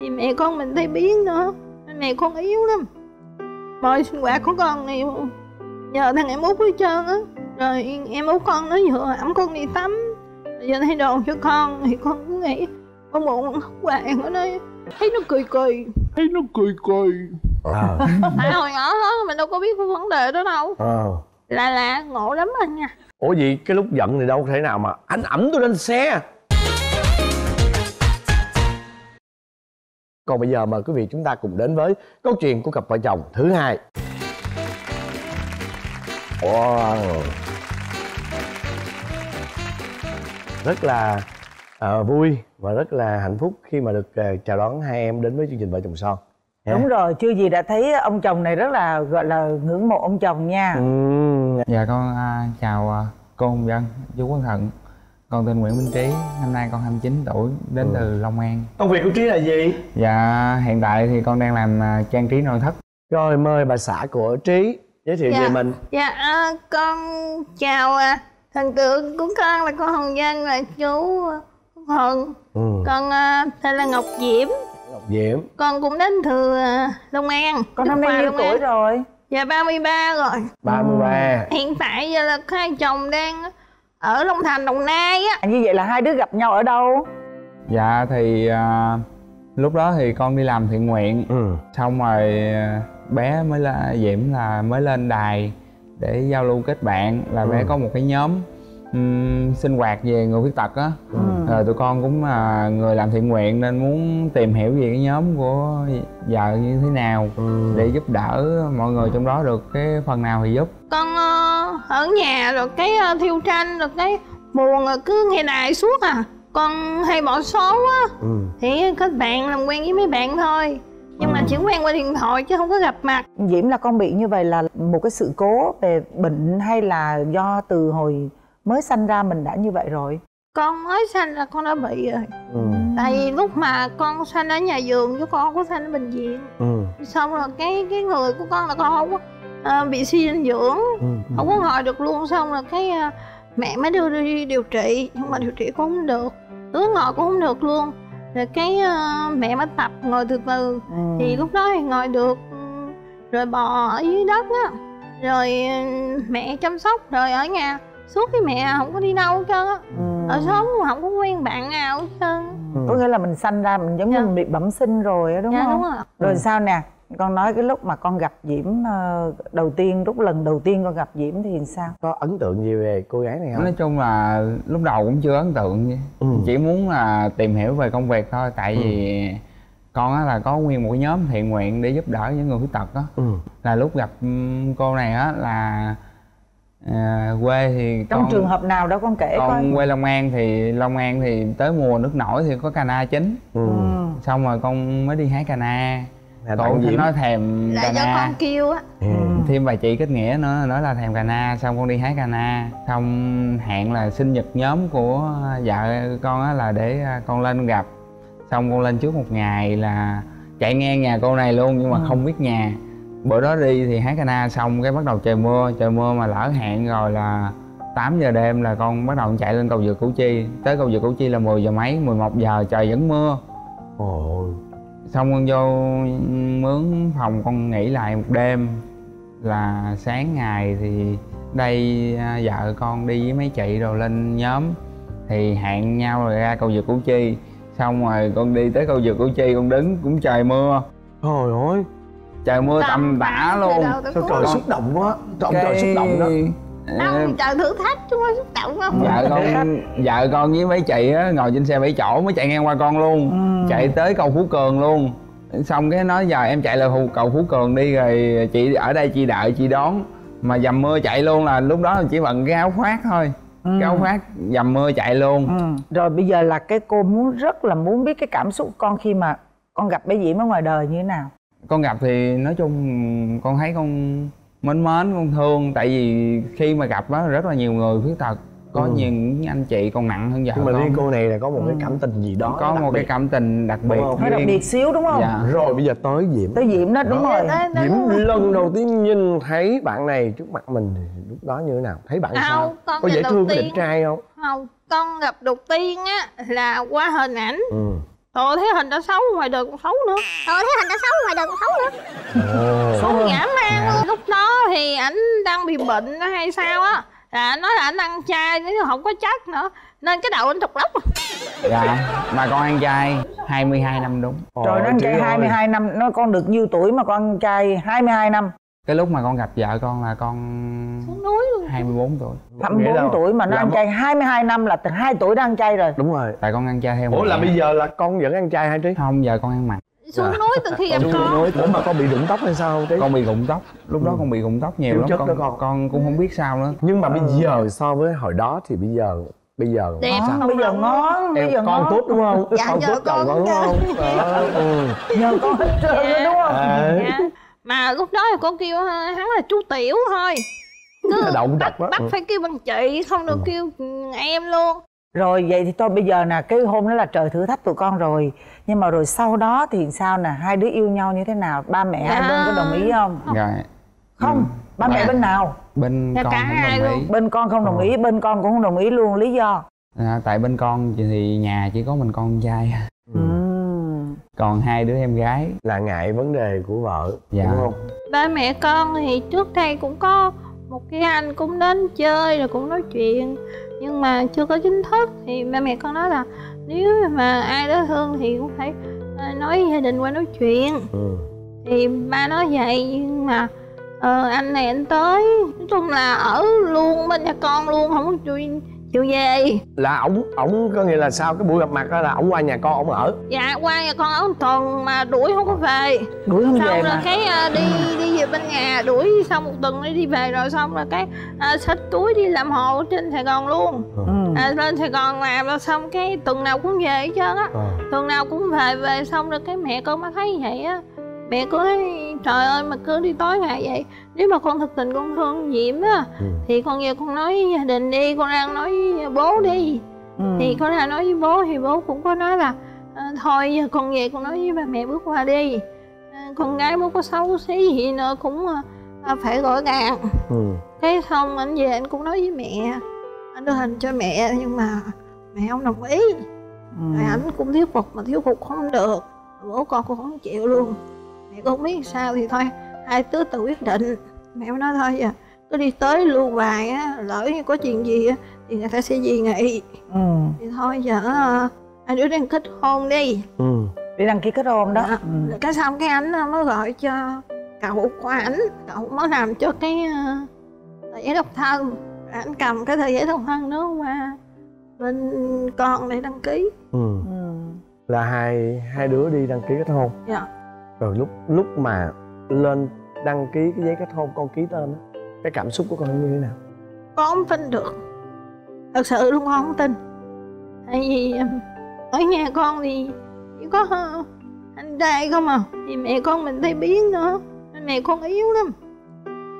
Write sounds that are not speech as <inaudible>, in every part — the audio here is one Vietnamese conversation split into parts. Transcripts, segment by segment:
thì mẹ con mình thấy biến nữa mẹ con yếu lắm. Mọi sinh hoạt của con này nhờ thằng em út hết trơn á. Rồi em út con nó vừa ẩm con đi tắm. Giờ thay đồ cho con thì con cứ nghĩ con buồn hoàng ở đây thấy nó cười cười. Thấy nó cười cười. À. <laughs> tại hồi nhỏ đó mình đâu có biết cái vấn đề đó đâu. À. là là ngộ lắm anh nha. Ủa gì cái lúc giận thì đâu thể nào mà anh ẩm tôi lên xe còn bây giờ mời quý vị chúng ta cùng đến với câu chuyện của cặp vợ chồng thứ hai wow. rất là uh, vui và rất là hạnh phúc khi mà được uh, chào đón hai em đến với chương trình vợ chồng son yeah. đúng rồi chưa gì đã thấy ông chồng này rất là gọi là ngưỡng mộ ông chồng nha ừ. dạ con uh, chào uh, cô hồng dân chú quốc thận con tên Nguyễn Minh Trí, năm nay con 29 tuổi, đến ừ. từ Long An. Công việc của Trí là gì? Dạ, hiện tại thì con đang làm trang trí nội thất. Rồi mời bà xã của Trí giới thiệu dạ. về mình. Dạ, à, con chào à, thần tượng của con là con Hồng Dân là chú Hồng. Ừ. Con tên là Ngọc Diễm. Ngọc Diễm. Con cũng đến từ Long An. Con năm nay nhiêu tuổi rồi? Dạ 33 rồi. 33. Ừ. Hiện tại giờ là hai chồng đang ở Long Thành Đồng Nai á như vậy là hai đứa gặp nhau ở đâu dạ thì uh, lúc đó thì con đi làm thiện nguyện ừ. xong rồi bé mới là diễm là mới lên đài để giao lưu kết bạn là ừ. bé có một cái nhóm um, sinh hoạt về người khuyết tật á ừ. rồi tụi con cũng là người làm thiện nguyện nên muốn tìm hiểu về cái nhóm của vợ như thế nào ừ. để giúp đỡ mọi người trong đó được cái phần nào thì giúp con uh, ở nhà rồi cái uh, thiêu tranh rồi cái buồn rồi cứ nghe đài suốt à con hay bỏ số á ừ. thì kết bạn làm quen với mấy bạn thôi nhưng ừ. mà chỉ quen qua điện thoại chứ không có gặp mặt diễm là con bị như vậy là một cái sự cố về bệnh hay là do từ hồi mới sanh ra mình đã như vậy rồi con mới sanh là con đã bị rồi ừ. tại vì lúc mà con sanh ở nhà giường chứ con có sanh ở bệnh viện ừ. xong rồi cái cái người của con là con không có uh, bị suy dinh dưỡng ừ. không có ngồi được luôn xong rồi cái uh, mẹ mới đưa đi điều trị nhưng mà điều trị cũng không được cứ ngồi cũng không được luôn rồi cái uh, mẹ mới tập ngồi từ từ ừ. thì lúc đó thì ngồi được rồi bò ở dưới đất á rồi mẹ chăm sóc rồi ở nhà suốt cái mẹ không có đi đâu hết trơn á ừ. ở xóm không có quen bạn nào hết trơn ừ. có nghĩa là mình sanh ra mình giống như dạ. mình bị bẩm sinh rồi á đúng dạ, không đúng rồi. rồi ừ. sao nè con nói cái lúc mà con gặp diễm ờ, đầu tiên lúc lần đầu tiên con gặp diễm thì sao có ấn tượng gì về cô gái này không nói chung là lúc đầu cũng chưa ấn tượng ừ. chỉ muốn là tìm hiểu về công việc thôi tại ừ. vì con á là có nguyên một nhóm thiện nguyện để giúp đỡ những người khuyết tật á ừ. là lúc gặp cô này á là à, quê thì trong con, trường hợp nào đó con kể con coi quê long an thì long an thì tới mùa nước nổi thì có cana chính ừ. xong rồi con mới đi hái cana cậu thì nói thèm là cana. do con kêu á ừ. thêm vài chị kết nghĩa nữa nói là thèm cana xong con đi hái cana xong hẹn là sinh nhật nhóm của vợ con á là để à, con lên gặp xong con lên trước một ngày là chạy ngang nhà cô này luôn nhưng mà ừ. không biết nhà bữa đó đi thì hát cana xong cái bắt đầu trời mưa trời mưa mà lỡ hẹn rồi là 8 giờ đêm là con bắt đầu chạy lên cầu vượt Củ Chi tới cầu vượt Củ Chi là 10 giờ mấy 11 giờ trời vẫn mưa Ôi. Xong con vô mướn phòng con nghỉ lại một đêm. Là sáng ngày thì đây à, vợ con đi với mấy chị rồi lên nhóm. Thì hẹn nhau rồi ra cầu vượt Củ Chi. Xong rồi con đi tới cầu vượt Củ Chi con đứng cũng trời mưa. Trời ơi. Trời mưa tầm tã luôn. sao trời xúc động quá. Trời cái... trời xúc động đó đâu trời thử thách chứ không xúc động không? Vợ con vợ con với mấy chị á ngồi trên xe bảy chỗ mới chạy ngang qua con luôn. Ừ. chạy tới cầu phú cường luôn. Xong cái nói giờ em chạy là cầu phú cường đi rồi chị ở đây chị đợi chị đón. Mà dầm mưa chạy luôn là lúc đó chỉ bận cái áo khoác thôi. Ừ. cái áo khoác dầm mưa chạy luôn. Ừ. rồi bây giờ là cái cô muốn rất là muốn biết cái cảm xúc con khi mà con gặp bé diễm ở ngoài đời như thế nào? Con gặp thì nói chung con thấy con mến mến con thương. Tại vì khi mà gặp á rất là nhiều người khuyết tật. Có ừ. những anh chị còn nặng hơn vợ nhưng mà riêng cô này là có một ừ. cái cảm tình gì đó có một biệt. cái cảm tình đặc biệt hơi đặc biệt xíu đúng không? Dạ. rồi bây giờ tới diễm. Tới diễm đó đúng rồi. Diễm lần đầu tiên nhìn thấy bạn này trước mặt mình thì lúc đó như thế nào? Thấy bạn sao? Có dễ thương cái đẹp trai không? Không con gặp đầu tiên á là qua hình ảnh. Ừ Trời thấy hình đã xấu ngoài đời còn xấu nữa. Trời thấy hình đã xấu ngoài đời còn xấu nữa. Xấu ngã mang dạ. Lúc đó thì ảnh đang bị bệnh hay sao á. Là nói là ảnh ăn chay chứ không có chắc nữa. Nên cái đầu anh trục lóc. Dạ Mà con ăn chay 22 năm đúng. Trời nó ăn chay 22 năm Nó con được nhiêu tuổi mà con ăn chay 22 năm cái lúc mà con gặp vợ con là con xuống núi luôn. 24 tuổi. 24 tuổi mà nó ăn chay 22 năm là từ 2 tuổi đã ăn chay rồi. Đúng rồi. Tại con ăn chay theo ủa là bây giờ là con vẫn ăn chay hay trí? Không giờ con ăn mặn. Xuống à. núi từ khi gặp con. núi ủa mà con bị rụng tóc hay sao không trí? Con bị rụng tóc. Lúc đó ừ. con bị rụng tóc nhiều lắm. con, con. con cũng không biết sao nữa. Nhưng mà bây giờ so với hồi đó thì bây giờ bây giờ đẹp sao? bây giờ ngon bây giờ con tốt đúng không? Dạ con tốt con đúng không? Ừ. nhờ con hết trơn đúng không? Dạ mà lúc đó thì con kêu hắn là chú tiểu thôi. Cứ động bắt, bắt ừ. phải kêu bằng chị không được ừ. kêu em luôn. Rồi vậy thì thôi bây giờ nè cái hôm đó là trời thử thách tụi con rồi. Nhưng mà rồi sau đó thì sao nè hai đứa yêu nhau như thế nào? Ba mẹ dạ. hai bên có đồng ý không? Dạ. Không. Ừ. ba mẹ bên nào? bên dạ, con không đồng ý. bên con không đồng ý bên con cũng không đồng ý luôn lý do? À, tại bên con thì nhà chỉ có mình con trai. ừ. Còn hai đứa em gái là ngại vấn đề của vợ dạ. đúng không ba mẹ con thì trước đây cũng có một cái anh cũng đến chơi rồi cũng nói chuyện nhưng mà chưa có chính thức thì ba mẹ con nói là nếu mà ai đó thương thì cũng phải à, nói gia đình qua nói chuyện ừ. thì ba nói vậy nhưng mà ờ, anh này anh tới nói chung là ở luôn bên nhà con luôn không có chịu về là ổng ổng có nghĩa là sao cái buổi gặp mặt đó là ổng qua nhà con ổng ở. Dạ qua nhà con ở một tuần mà đuổi không có về. Đuổi không xong về rồi mà. cái uh, đi đi về bên nhà đuổi xong một tuần đi đi về rồi xong rồi cái uh, xách túi đi làm hộ trên sài gòn luôn. Ừ. à, lên sài gòn làm rồi xong cái tuần nào cũng về hết trơn á. Ừ. tuần nào cũng về về xong rồi cái mẹ con mới thấy vậy á mẹ cứ nói trời ơi mà cứ đi tối ngày vậy nếu mà con thực tình con thương diễm á ừ. thì con về con nói với gia đình đi con đang nói với bố đi ừ. thì con đang nói với bố thì bố cũng có nói là à, thôi giờ con về con nói với ba mẹ bước qua đi à, con gái bố có xấu xí gì nữa cũng à, phải gọi ràng ừ. cái xong anh về anh cũng nói với mẹ anh đưa hình cho mẹ nhưng mà mẹ không đồng ý ừ. anh cũng thuyết phục mà thuyết phục không được bố con cũng không chịu luôn mẹ con biết sao thì thôi hai đứa tự quyết định mẹ nói thôi à cứ đi tới lưu vài á lỡ như có chuyện gì á thì người ta sẽ gì nghị ừ. thì thôi giờ hai đứa đang kết hôn đi ừ. đi đăng ký kết hôn đó dạ. ừ. cái xong cái anh mới gọi cho cậu của ảnh cậu mới làm cho cái tờ giấy độc thân anh cầm cái tờ giấy độc thân đó qua bên con để đăng ký ừ. ừ. là hai hai đứa đi đăng ký kết hôn dạ rồi lúc lúc mà lên đăng ký cái giấy kết hôn con ký tên đó, cái cảm xúc của con như thế nào? Con không tin được. Thật sự luôn con không tin. Tại vì ở nhà con thì chỉ có anh trai không à thì mẹ con mình thấy biến nữa mẹ con yếu lắm.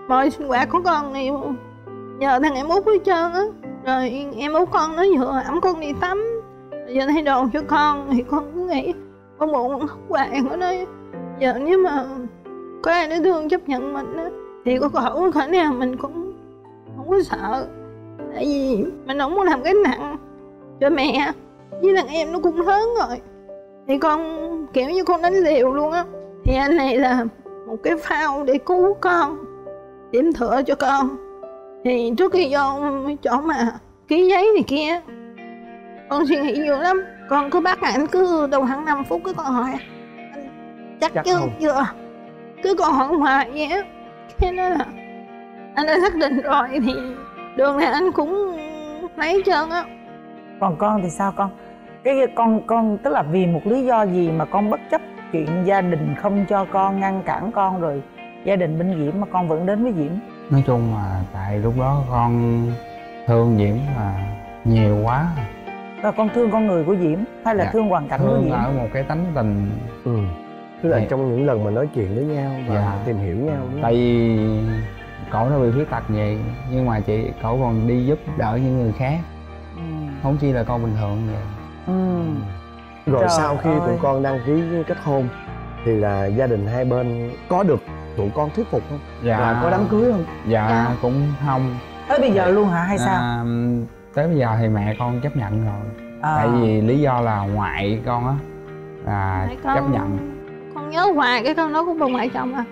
Mọi sinh hoạt của con thì nhờ thằng em út hết trơn á rồi em út con nó vừa ẩm con đi tắm rồi giờ thay đồ cho con thì con cứ nghĩ con buồn khóc hoài ở đây giờ nếu mà có ai đó thương chấp nhận mình á, thì có khổ khả năng mình cũng không có sợ. Tại vì mình không muốn làm cái nặng cho mẹ, với thằng em nó cũng lớn rồi. Thì con, kiểu như con đánh liều luôn á. Thì anh này là một cái phao để cứu con, điểm thửa cho con. Thì trước khi vô chỗ mà ký giấy này kia, con suy nghĩ nhiều lắm. Con cứ bắt ảnh cứ đầu hàng 5 phút cứ con hỏi chắc, chắc không? chưa. Cứ còn hỏi hoài vậy á. Thế nên là anh đã xác định rồi thì đường này anh cũng lấy trơn á. Còn con thì sao con? Cái con con tức là vì một lý do gì mà con bất chấp chuyện gia đình không cho con ngăn cản con rồi gia đình bên diễm mà con vẫn đến với diễm? Nói chung là tại lúc đó con thương diễm mà nhiều quá. Rồi con thương con người của diễm hay là dạ, thương hoàn cảnh thương của diễm? ở một cái tánh tình ừ tức là trong những lần mà nói chuyện với nhau và dạ. tìm hiểu nhau đó. tại vì cậu nó bị khuyết tật gì nhưng mà chị cậu còn đi giúp đỡ những người khác ừ. không chỉ là con bình thường vậy ừ. rồi Trời sau khi ơi. tụi con đăng ký kết hôn thì là gia đình hai bên có được tụi con thuyết phục không dạ là có đám cưới không dạ, dạ. cũng không tới bây giờ luôn hả hay sao à, tới bây giờ thì mẹ con chấp nhận rồi à. tại vì lý do là ngoại con á là chấp nhận con nhớ hoài cái câu nói của bà ngoại chồng à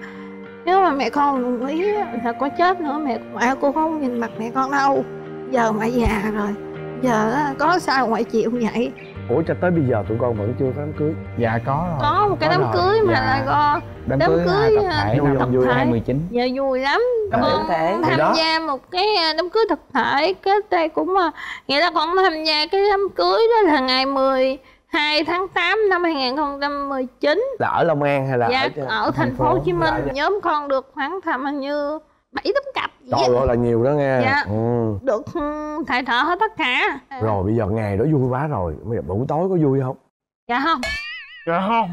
nếu mà mẹ con đồng ý là có chết nữa mẹ ngoại cô không nhìn mặt mẹ con đâu. Giờ mẹ già rồi. Giờ có sao ngoại chịu vậy? Ủa cho tới bây giờ tụi con vẫn chưa có đám cưới. Dạ có rồi. Có một cái có đám rồi. cưới mà dạ. là có đám, đám cưới, cưới tập thể vui năm vui hai mười chín. Dạ vui lắm. Con thể. tham gia một cái đám cưới tập thể. Cái đây cũng là nghĩa là con tham gia cái đám cưới đó là ngày 10 2 tháng 8 năm 2019 Là ở Long An hay là dạ, ở, ở thành phố Hồ Chí Minh. Dạ, dạ. Nhóm con được khoảng tầm như bảy tấm cặp Trời ơi là nhiều đó nghe. Dạ ừ. Được thải thở hết tất cả. Rồi bây giờ ngày đó vui quá rồi. Buổi tối có vui không? Dạ không Dạ không.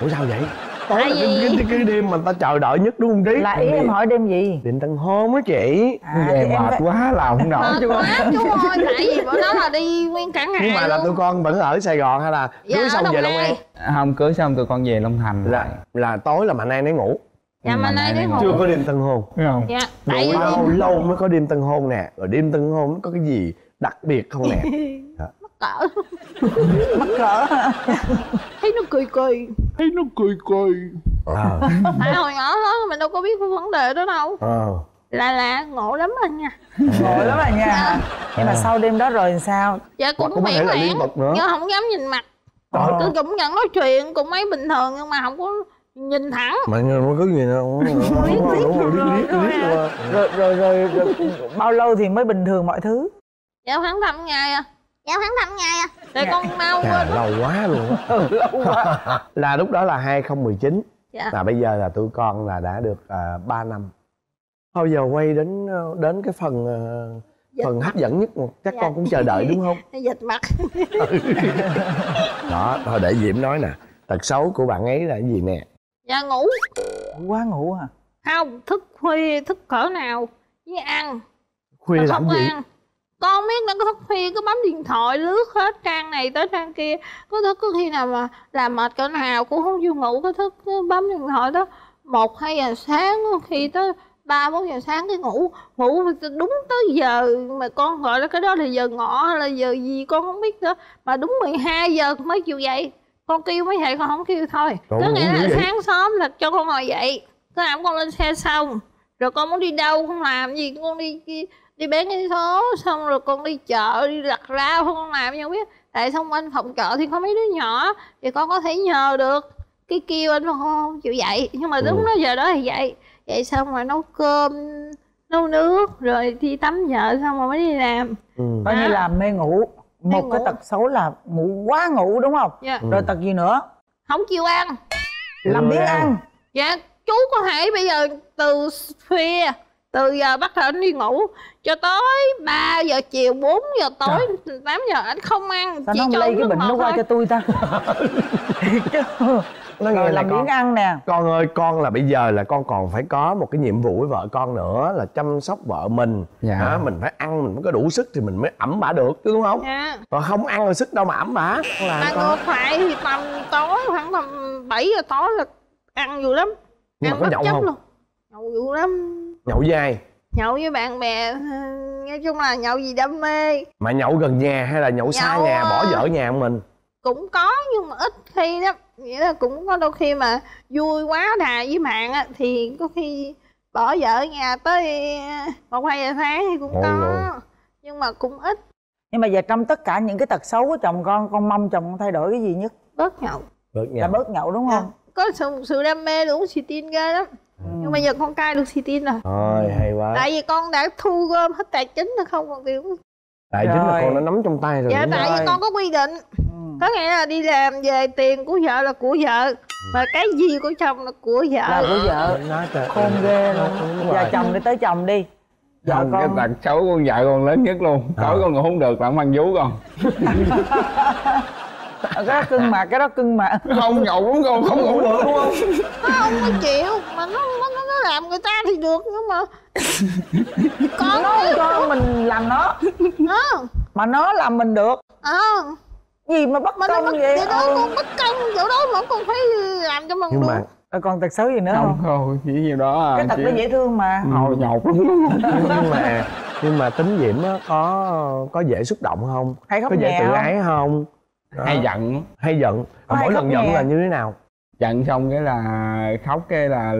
Ủa sao vậy? tối là cái, cái, cái đêm mà ta chờ đợi nhất đúng không trí? Là ý em hỏi đêm gì? Đêm tân hôn á chị. À, về mệt phải... quá làm không nổi chứ. quá chú ơi tại vì bữa đó là đi nguyên cả ngày nhưng mà là tụi con vẫn ở sài gòn hay là dạ, cưới xong về long an? Không cưới xong tụi con về long thành là là tối là mạnh an để ngủ. Dạ mà nay để ngủ. chưa có đêm tân hôn. Không dạ tại lâu lâu mới có đêm tân hôn nè. Rồi đêm tân hôn nó có cái gì đặc biệt không nè? <laughs> Cỡ. Mắc cỡ thấy nó <laughs> cười cười. Thấy nó cười cười. À. tại hồi nhỏ đó mình đâu có biết cái vấn đề đó đâu. À. là là ngộ lắm anh nha. Ngộ lắm anh nha. Dạ. nhưng mà sau đêm đó rồi sao? Dạ cũng, cũng miễn lẻn nhưng không dám nhìn mặt. Ờ. cứ cũng nhận nói chuyện cũng mấy bình thường nhưng mà không có nhìn thẳng. Mà nó có gì đâu rồi rồi rồi bao lâu thì mới bình thường mọi thứ? Dạ khoảng năm ngày à dạ khoảng năm ngày à. Để dạ. con mau quên lâu quá luôn á. <laughs> Lâu quá. <laughs> Là lúc đó là 2019 dạ. là bây giờ là tụi con là đã được uh, à, 3 năm. Bao giờ quay đến đến cái phần uh, phần hấp dẫn nhất chắc dạ. con cũng chờ đợi đúng không? <laughs> Dịch mặt. Đó thôi để diễm nói nè. Tật xấu của bạn ấy là cái gì nè? Dạ ngủ. Quá ngủ à? Không thức khuya thức cỡ nào? Với ăn. Khuya làm gì? ăn con biết nó có thức khuya cứ bấm điện thoại lướt hết trang này tới trang kia. Có thức có khi nào mà làm mệt cỡ nào cũng không chịu ngủ có thức cứ bấm điện thoại đó một hai giờ sáng khi tới ba bốn giờ sáng cái ngủ ngủ đúng tới giờ mà con gọi là cái đó là giờ ngọ hay là giờ gì con không biết nữa. Mà đúng 12 giờ mới chịu dậy. Con kêu mới dậy con không kêu thôi. Đúng, có nghĩa là sáng sớm là cho con ngồi dậy. Cái nào con lên xe xong rồi con muốn đi đâu không làm gì con đi đi bán cái số xong rồi con đi chợ đi lặt rau không làm gì không biết. Tại xung quanh phòng chợ thì có mấy đứa nhỏ thì con có thể nhờ được. Cái kêu anh mà con không chịu dậy. Nhưng mà đúng ừ. đó giờ đó thì dậy. Vậy xong rồi nấu cơm nấu nước rồi đi tắm vợ xong rồi mới đi làm. Ừ. coi như là mê ngủ. Một mê cái ngủ. tật xấu là ngủ quá ngủ đúng không? Dạ. rồi tật gì nữa? Không chịu ăn. Làm biếng ăn. Dạ chú có thể bây giờ từ khuya từ giờ bắt đầu anh đi ngủ cho tới 3 giờ chiều 4 giờ tối Trời. 8 giờ anh không ăn sao chỉ nó không lấy cái bệnh nó qua cho tôi ta? <laughs> Nó nghe là miếng ăn nè. con ơi con là bây giờ là con còn phải có một cái nhiệm vụ với vợ con nữa là chăm sóc vợ mình. Dạ. Hả? mình phải ăn mình mới có đủ sức thì mình mới ẩm bả được chứ đúng không? Dạ. còn không ăn là sức đâu mà ẩm bả. Mà ngược lại thì tầm tối khoảng tầm 7 giờ tối là ăn nhiều lắm. Nhưng ăn mà có nhậu không? luôn. Nhậu nhiều lắm nhậu với ai? Nhậu với bạn bè nói chung là nhậu gì đam mê. Mà nhậu gần nhà hay là nhậu, nhậu xa nhà bỏ vợ nhà mình? Cũng có nhưng mà ít khi đó nghĩa là cũng có đôi khi mà vui quá đà với bạn á thì có khi bỏ vợ ở nhà tới một hai giờ sáng thì cũng Ôi có ơi. nhưng mà cũng ít. Nhưng mà giờ trong tất cả những cái tật xấu của chồng con con mong chồng con thay đổi cái gì nhất? Bớt nhậu. Bớt nhậu. Là bớt nhậu đúng không? À, có sự, sự đam mê uống xì tin ghê lắm. Nhưng mà giờ con cai được xì tin rồi. Thôi hay quá. Tại vì con đã thu gom hết tài chính rồi không còn tiền tài chính là con đã nắm trong tay rồi dạ tại vì con có quy định. Ừ. có nghĩa là đi làm về tiền của vợ là của vợ mà cái gì của chồng là của vợ. Là của vợ. Khôn ghê luôn giờ chồng đi tới chồng đi. Vợ không, con. cái tật xấu con vợ con lớn nhất luôn. Tối à. con ngủ không được là mang vú con <laughs> cái đó cưng mà cái đó cưng mà. Không nhậu đúng không không ngủ được. Đúng không nó không có chịu. Mà nó nó nó làm người ta thì được nhưng mà con nó không cho mình làm nó. À. mà nó làm mình được. À. gì mà bất công bất, vậy? đó ừ. con bất công chỗ đó mà con phải làm cho mình nhưng được. mà còn tật xấu gì nữa không không? chỉ gì đó à cái tật nó dễ thương mà. Hồi nhột lắm. Nhưng mà nhưng mà tính diễm á có có dễ xúc động không? Hay khóc có dễ tự ái không hay giận. Hay giận. À, mỗi lần giận nghe. là như thế nào? Giận xong cái là khóc cái là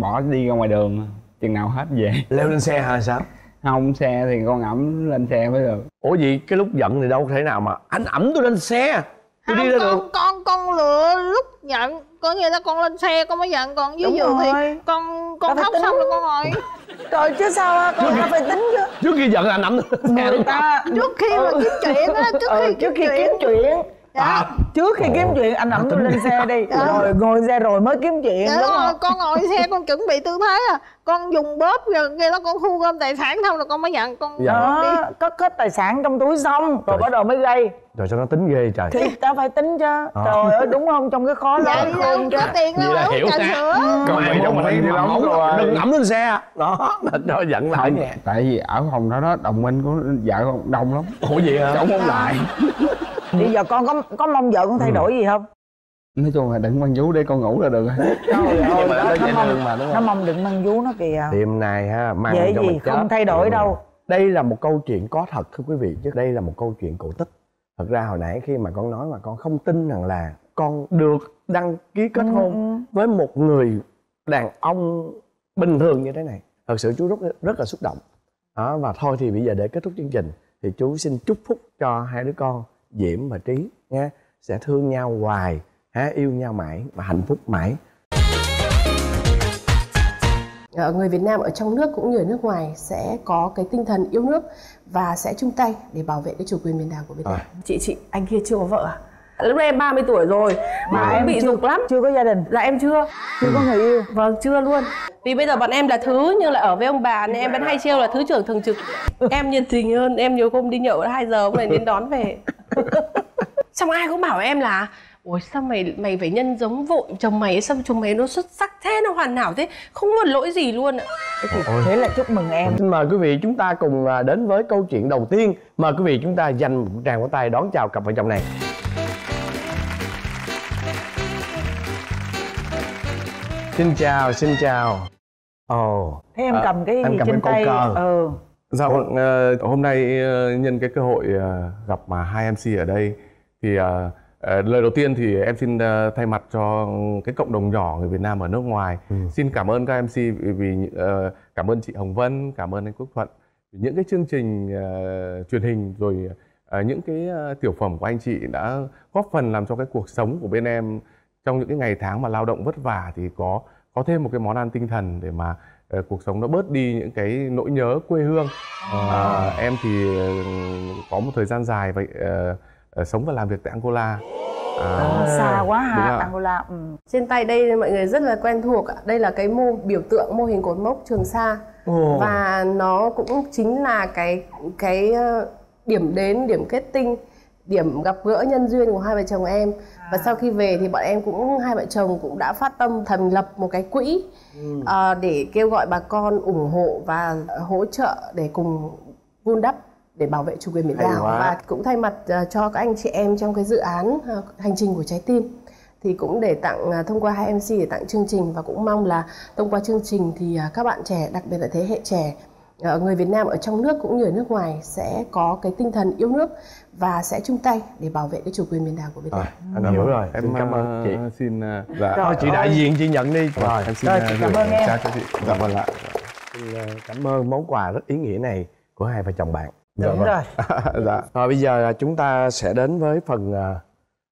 bỏ đi ra ngoài đường. Chừng nào hết về. <laughs> Leo lên xe hả sao? Không xe thì con ẩm lên xe mới được. Ủa gì cái lúc giận thì đâu thể nào mà anh ẩm tôi lên xe. Tôi không, đi ra con, được con con lựa lúc giận có nghĩa là con lên xe con mới giận. Còn dưới giường thì con con khóc xong rồi con ngồi. Trời chứ sao con ta phải tính chứ. trước khi giận là anh ẩm người ta trước khi mà kiếm chuyện á trước khi trước khi kiếm chuyện. Dạ. à, trước khi kiếm chuyện anh ẩm tôi lên xe đi. Dạ. rồi ngồi xe rồi mới kiếm chuyện dạ, đúng rồi con ngồi xe con chuẩn bị tư thế à con dùng bóp rồi kia đó con thu gom tài sản xong rồi con mới nhận con dạ. đi. Cất hết tài sản trong túi xong rồi bắt đầu mới gây. Rồi sao nó tính ghê trời? Thì ta phải tính chứ. À. trời ơi đúng không? Trong cái khó dạ, không có tiền đâu là hiểu sữa. Còn mày trong thấy lắm rồi. Đừng ngẫm lên xe. Đó nó giận lại. Nè tại vì ở phòng đó đó đồng minh của vợ con đông lắm. Ủa gì hả? Chống không lại. Bây giờ con có có mong vợ con thay ừ. đổi gì không nói chung là đừng mang vú để con ngủ là được rồi. Trời <laughs> ơi nó, nó, mong, mà, đúng nó mong đừng mang vú nó kìa. Đêm này ha mang dễ gì không thay đổi đâu. Đây là một câu chuyện có thật thưa quý vị chứ đây là một câu chuyện cổ tích. Thật ra hồi nãy khi mà con nói mà con không tin rằng là con được đăng ký kết ừ, hôn ừ. với một người đàn ông bình thường như thế này thật sự chú rất rất là xúc động. Đó và thôi thì bây giờ để kết thúc chương trình thì chú xin chúc phúc cho hai đứa con diễm và trí nha. Sẽ thương nhau hoài ha yêu nhau mãi và hạnh phúc mãi ở người Việt Nam ở trong nước cũng như ở nước ngoài sẽ có cái tinh thần yêu nước và sẽ chung tay để bảo vệ cái chủ quyền biển đảo của Việt Nam. À. Chị chị anh kia chưa có vợ à? Lúc này em 30 tuổi rồi mà à, em bị dục lắm. Chưa có gia đình. Dạ em chưa. Chưa có người yêu. Vâng, chưa luôn. Vì bây giờ bọn em là thứ nhưng lại ở với ông bà nên em vẫn hay trêu là thứ trưởng thường trực. em nhiệt tình hơn, em nhiều hôm đi nhậu 2 giờ hôm nay đến đón về. <laughs> Xong ai cũng bảo em là ôi sao mày mày phải nhân giống vội chồng mày sao chồng mày nó xuất sắc thế nó hoàn hảo thế? Không một lỗi gì luôn ạ. Thì thế là chúc mừng em. Xin mời quý vị chúng ta cùng à, đến với câu chuyện đầu tiên. Mời quý vị chúng ta dành một tràng vỗ tay đón chào cặp vợ chồng này. Xin chào xin chào. Ồ. Oh. thế em à, cầm cái em cầm trên cái tay cờ. ừ dạ uh, hôm nay uh, nhân cái cơ hội gặp mà hai mc ở đây thì Uh, lời đầu tiên thì em xin uh, thay mặt cho cái cộng đồng nhỏ người Việt Nam ở nước ngoài ừ. xin cảm ơn các MC vì, vì uh, cảm ơn chị Hồng Vân, cảm ơn anh Quốc Thuận những cái chương trình uh, truyền hình rồi uh, những cái uh, tiểu phẩm của anh chị đã góp phần làm cho cái cuộc sống của bên em trong những cái ngày tháng mà lao động vất vả thì có có thêm một cái món ăn tinh thần để mà uh, cuộc sống nó bớt đi những cái nỗi nhớ quê hương. Uh, em thì uh, có một thời gian dài vậy uh, Ờ, sống và làm việc tại Angola à, xa quá hả Angola ừ. trên tay đây mọi người rất là quen thuộc đây là cái mô biểu tượng mô hình cột mốc Trường Sa oh. và nó cũng chính là cái cái ờ, điểm đến điểm kết tinh điểm gặp gỡ nhân duyên của hai vợ chồng em à. và sau khi về thì bọn em cũng hai vợ chồng cũng đã phát tâm thành lập một cái quỹ ừ. uh, để kêu gọi bà con ủng hộ và hỗ trợ để cùng vun đắp để bảo vệ chủ quyền biển đảo và cũng thay mặt uh, cho các anh chị em trong cái dự án uh, hành trình của trái tim thì cũng để tặng uh, thông qua hai MC để tặng chương trình và cũng mong là thông qua chương trình thì các bạn trẻ đặc biệt là thế hệ trẻ người Việt Nam ở trong nước cũng như ở nước ngoài sẽ có cái tinh thần yêu nước và sẽ chung tay để bảo vệ cái chủ quyền biển đảo của Việt Nam. À, anh hiểu rồi. Em xin cảm ơn chị. Xin dạ. Rồi, chị đại diện chị nhận đi. Rồi, em xin rồi, cảm ơn em. Chào cho chị. Dạ vâng ạ. Xin cảm ơn món quà rất ý nghĩa này của hai vợ chồng bạn. Dạ Đúng vâng. rồi. <laughs> dạ. Rồi bây giờ chúng ta sẽ đến với phần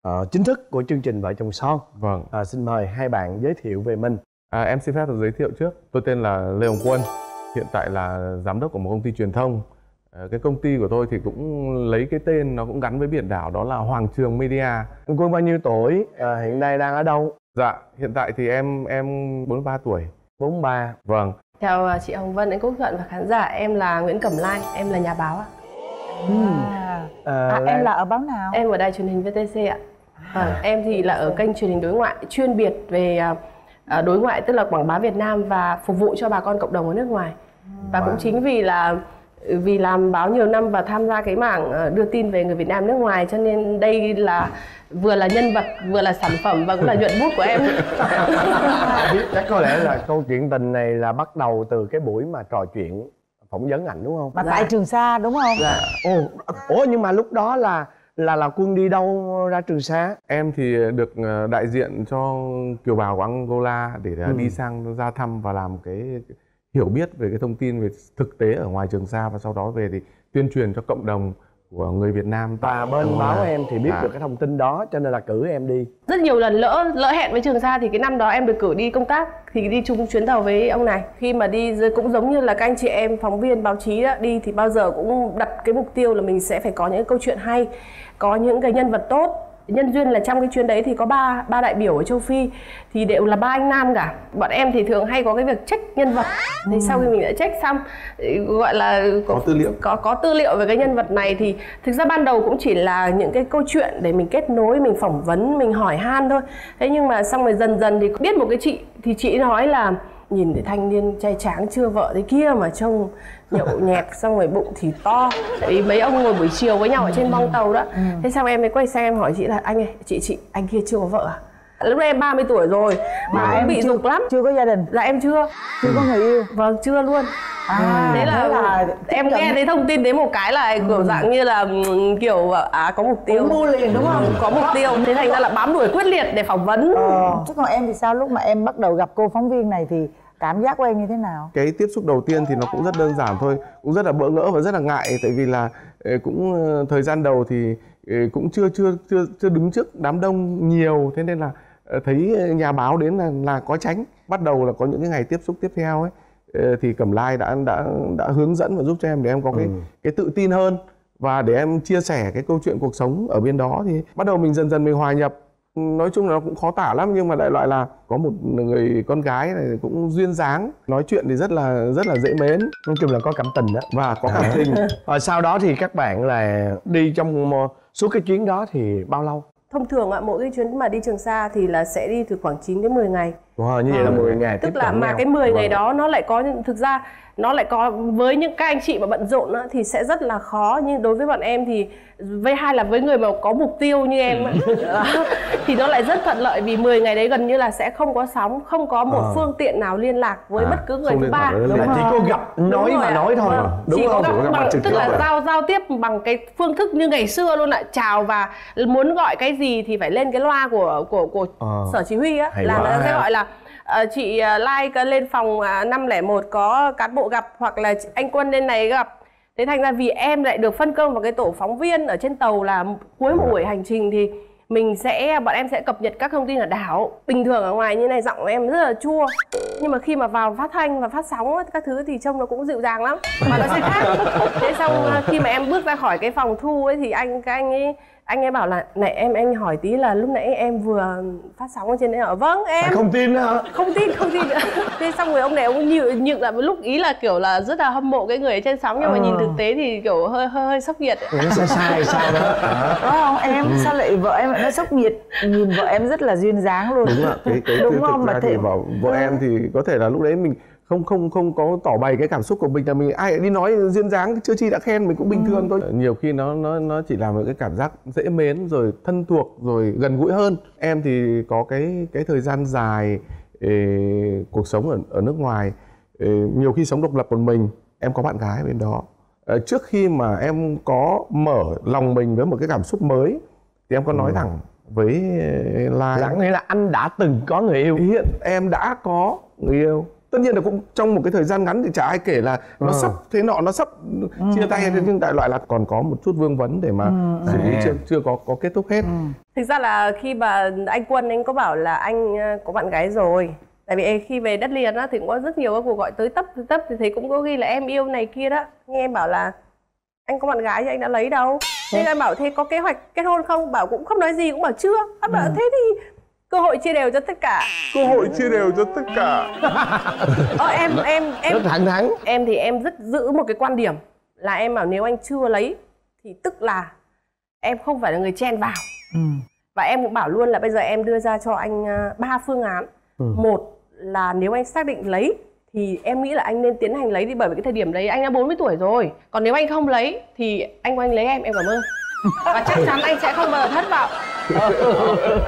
uh, chính thức của chương trình Vợ chồng son. Vâng. À, xin mời hai bạn giới thiệu về mình. À, em xin phép được giới thiệu trước. Tôi tên là Lê Hồng Quân. Hiện tại là giám đốc của một công ty truyền thông. À, cái công ty của tôi thì cũng lấy cái tên nó cũng gắn với biển đảo đó là Hoàng Trường Media. Anh Quân bao nhiêu tuổi? À, hiện nay đang ở đâu? Dạ, hiện tại thì em em 43 tuổi. 43. Vâng. Chào chị Hồng Vân, anh Quốc Thuận và khán giả. Em là Nguyễn Cẩm Lai, em là nhà báo ạ. À. À, à, em là ở báo nào? Em ở đài truyền hình VTC ạ. Vâng, à. em thì là ở kênh truyền hình đối ngoại chuyên biệt về uh, đối ngoại tức là quảng bá Việt Nam và phục vụ cho bà con cộng đồng ở nước ngoài. Và wow. cũng chính vì là vì làm báo nhiều năm và tham gia cái mảng đưa tin về người Việt Nam nước ngoài cho nên đây là vừa là nhân vật vừa là sản phẩm và cũng là nhuận bút của em chắc có lẽ là câu chuyện tình này là bắt đầu từ cái buổi mà trò chuyện phỏng vấn ảnh đúng không? Mà dạ. tại trường sa đúng không? Dạ. Ồ ủa nhưng mà lúc đó là là là quân đi đâu ra trường sa? Em thì được ờ, đại diện cho kiều bào của angola để ừ. đi sang ra thăm và làm cái hiểu biết về cái thông tin về thực tế ở ngoài trường sa và sau đó về thì tuyên truyền cho cộng đồng của người Việt Nam. Và bên báo em thì biết à. được cái thông tin đó cho nên là cử em đi. Rất nhiều lần lỡ lỡ hẹn với Trường Sa thì cái năm đó em được cử đi công tác thì đi chung chuyến tàu với ông này. Khi mà đi cũng giống như là các anh chị em phóng viên báo chí đó, đi thì bao giờ cũng đặt cái mục tiêu là mình sẽ phải có những câu chuyện hay có những cái nhân vật tốt nhân duyên là trong cái chuyến đấy thì có ba ba đại biểu ở châu phi thì đều là ba anh nam cả. Bọn em thì thường hay có cái việc check nhân vật. Thì sau khi mình đã check xong gọi là có, có tư liệu. có có tư liệu về cái nhân vật này thì thực ra ban đầu cũng chỉ là những cái câu chuyện để mình kết nối mình phỏng vấn mình hỏi han thôi. Thế nhưng mà xong rồi dần dần thì biết một cái chị thì chị nói là nhìn thấy thanh niên trai tráng chưa vợ thế kia mà trông nhậu <laughs> nhẹt xong rồi bụng thì to. Tại vì mấy ông ngồi buổi chiều với nhau ở trên bong tàu đó. Ừ. thế xong em mới quay sang em hỏi chị là anh ơi chị chị anh kia chưa có vợ à lúc đấy em 30 tuổi rồi mà em bị dục lắm. chưa có gia đình. Là em chưa. Chưa có người yêu. Vâng chưa luôn. À, thế là, là em nghe thấy thông tin đến một cái là ừ. kiểu dạng như là kiểu à có mục tiêu. Mua liền đúng không? Có mục tiêu. Thế thành ra là bám đuổi quyết liệt để phỏng vấn. Ờ. chứ còn em thì sao? Lúc mà em bắt đầu gặp cô phóng viên này thì cảm giác của em như thế nào? Cái tiếp xúc đầu tiên thì nó cũng rất đơn giản thôi. Cũng rất là bỡ ngỡ và rất là ngại. Tại vì là ờ, cũng ờ, thời gian đầu thì ờ, cũng chưa chưa chưa chưa đứng trước đám đông nhiều. Thế nên là thấy nhà báo đến là là có tránh bắt đầu là có những cái ngày tiếp xúc tiếp theo ấy thì cẩm lai đã đã đã hướng dẫn và giúp cho em để em có cái ừ. cái tự tin hơn và để em chia sẻ cái câu chuyện cuộc sống ở bên đó thì bắt đầu mình dần dần mình hòa nhập. Nói chung là nó cũng khó tả lắm nhưng mà đại loại là có một người con gái này cũng duyên dáng nói chuyện thì rất là rất là dễ mến. Nói chung là có cảm tình đó. Và có cảm tình. Và sau đó thì các bạn là đi trong suốt cái chuyến đó thì bao lâu thông thường ạ mỗi cái chuyến mà đi trường sa thì là sẽ đi từ khoảng 9 đến 10 ngày wow, như vậy là 10 ngày tức là mà cái 10 ngày vâng. đó nó lại có thực ra nó lại có với những các anh chị mà bận rộn á, thì sẽ rất là khó nhưng đối với bọn em thì với hai là với người mà có mục tiêu như em ừ. <laughs> thì nó lại rất thuận lợi vì 10 ngày đấy gần như là sẽ không có sóng không có một à. phương tiện nào liên lạc với à, bất cứ người thứ ba đúng chỉ có gặp nói mà nói thôi vâng. đúng chỉ không? có gặp bằng, tức là giao giao tiếp bằng cái phương thức như ngày xưa luôn ạ chào và muốn gọi cái gì thì phải lên cái loa của của của à. sở chỉ huy á là sẽ gọi là chị uh, like lên phòng uh, 501 có cán bộ gặp hoặc là anh quân lên này gặp. Thế thành ra vì em lại được phân công vào cái tổ phóng viên ở trên tàu là cuối một buổi hành trình thì mình sẽ bọn em sẽ cập nhật các thông tin ở đảo. Bình thường ở ngoài như này giọng của em rất là chua nhưng mà khi mà vào phát thanh và phát sóng các thứ thì trông nó cũng dịu dàng lắm. Mà nó sẽ khác. <laughs> Thế xong khi mà em bước ra khỏi cái phòng thu ấy thì anh các anh ấy anh ấy bảo là này em anh hỏi tí là lúc nãy em vừa phát sóng ở trên đấy hả? Vâng em. Không tin nữa không tin không tin. Nữa <laughs> thế xong rồi ông này ông nhịn lại một lúc ý là kiểu là rất là hâm mộ cái người ở trên sóng nhưng mà nhìn thực tế thì kiểu hơi hơi hơi sốc nhiệt. Ấy. sai sai sao đó? <laughs> Có không em ừ. sao lại vợ em lại nó sốc nhiệt? Nhìn vợ em rất là duyên dáng luôn. Đúng ạ cái, cái, <laughs> đúng không? mà thì bảo vợ ừ. em thì có thể là lúc đấy mình không không không có tỏ bày cái cảm xúc của mình là mình ai đi nói duyên dáng chưa chi đã khen mình cũng bình ừ. thường thôi. Nhiều khi nó nó nó chỉ là một cái cảm giác dễ mến rồi thân thuộc rồi gần gũi hơn. Em thì có cái cái thời gian dài ê, cuộc sống ở ở nước ngoài ê, nhiều khi sống độc lập một mình. Em có bạn gái bên đó. À, trước khi mà em có mở lòng mình với một cái cảm xúc mới thì em có nói ừ. thẳng với Lai. Là nghĩa là anh đã từng có người yêu? Hiện em đã có người yêu tất nhiên là cũng trong một cái thời gian ngắn thì chả ai kể là nó ừ. sắp thế nọ nó sắp ừ. chia tay ừ. nhưng đại loại là còn có một chút vương vấn để mà ừ. xử lý à. chưa chưa có có kết thúc hết ừ. thực ra là khi mà anh quân anh có bảo là anh ờ, có bạn gái rồi tại vì khi về đất liền á thì cũng có rất nhiều các cuộc gọi tới tấp tới tấp thì thấy cũng có ghi là em yêu này kia đó nhưng em bảo là anh có bạn gái thì anh đã lấy đâu thế anh bảo thế có kế hoạch kết hôn không bảo cũng không nói gì cũng bảo chưa anh bảo ừ. thế thì cơ hội chia đều cho tất cả. Cơ hội chia đều cho tất cả. Ờ, em em em rất thẳng thắn. Em thì em rất giữ một cái quan điểm là em bảo nếu anh chưa lấy thì tức là em không phải là người chen vào. Ừ. và em cũng bảo luôn là bây giờ em đưa ra cho anh à, ba phương án. Ừ. một là nếu anh xác định lấy thì em nghĩ là anh nên tiến hành lấy đi bởi vì cái thời điểm đấy anh đã 40 tuổi rồi. Còn nếu anh không lấy thì anh của anh lấy em em cảm ơn và chắc chắn anh sẽ không bao giờ thất vọng.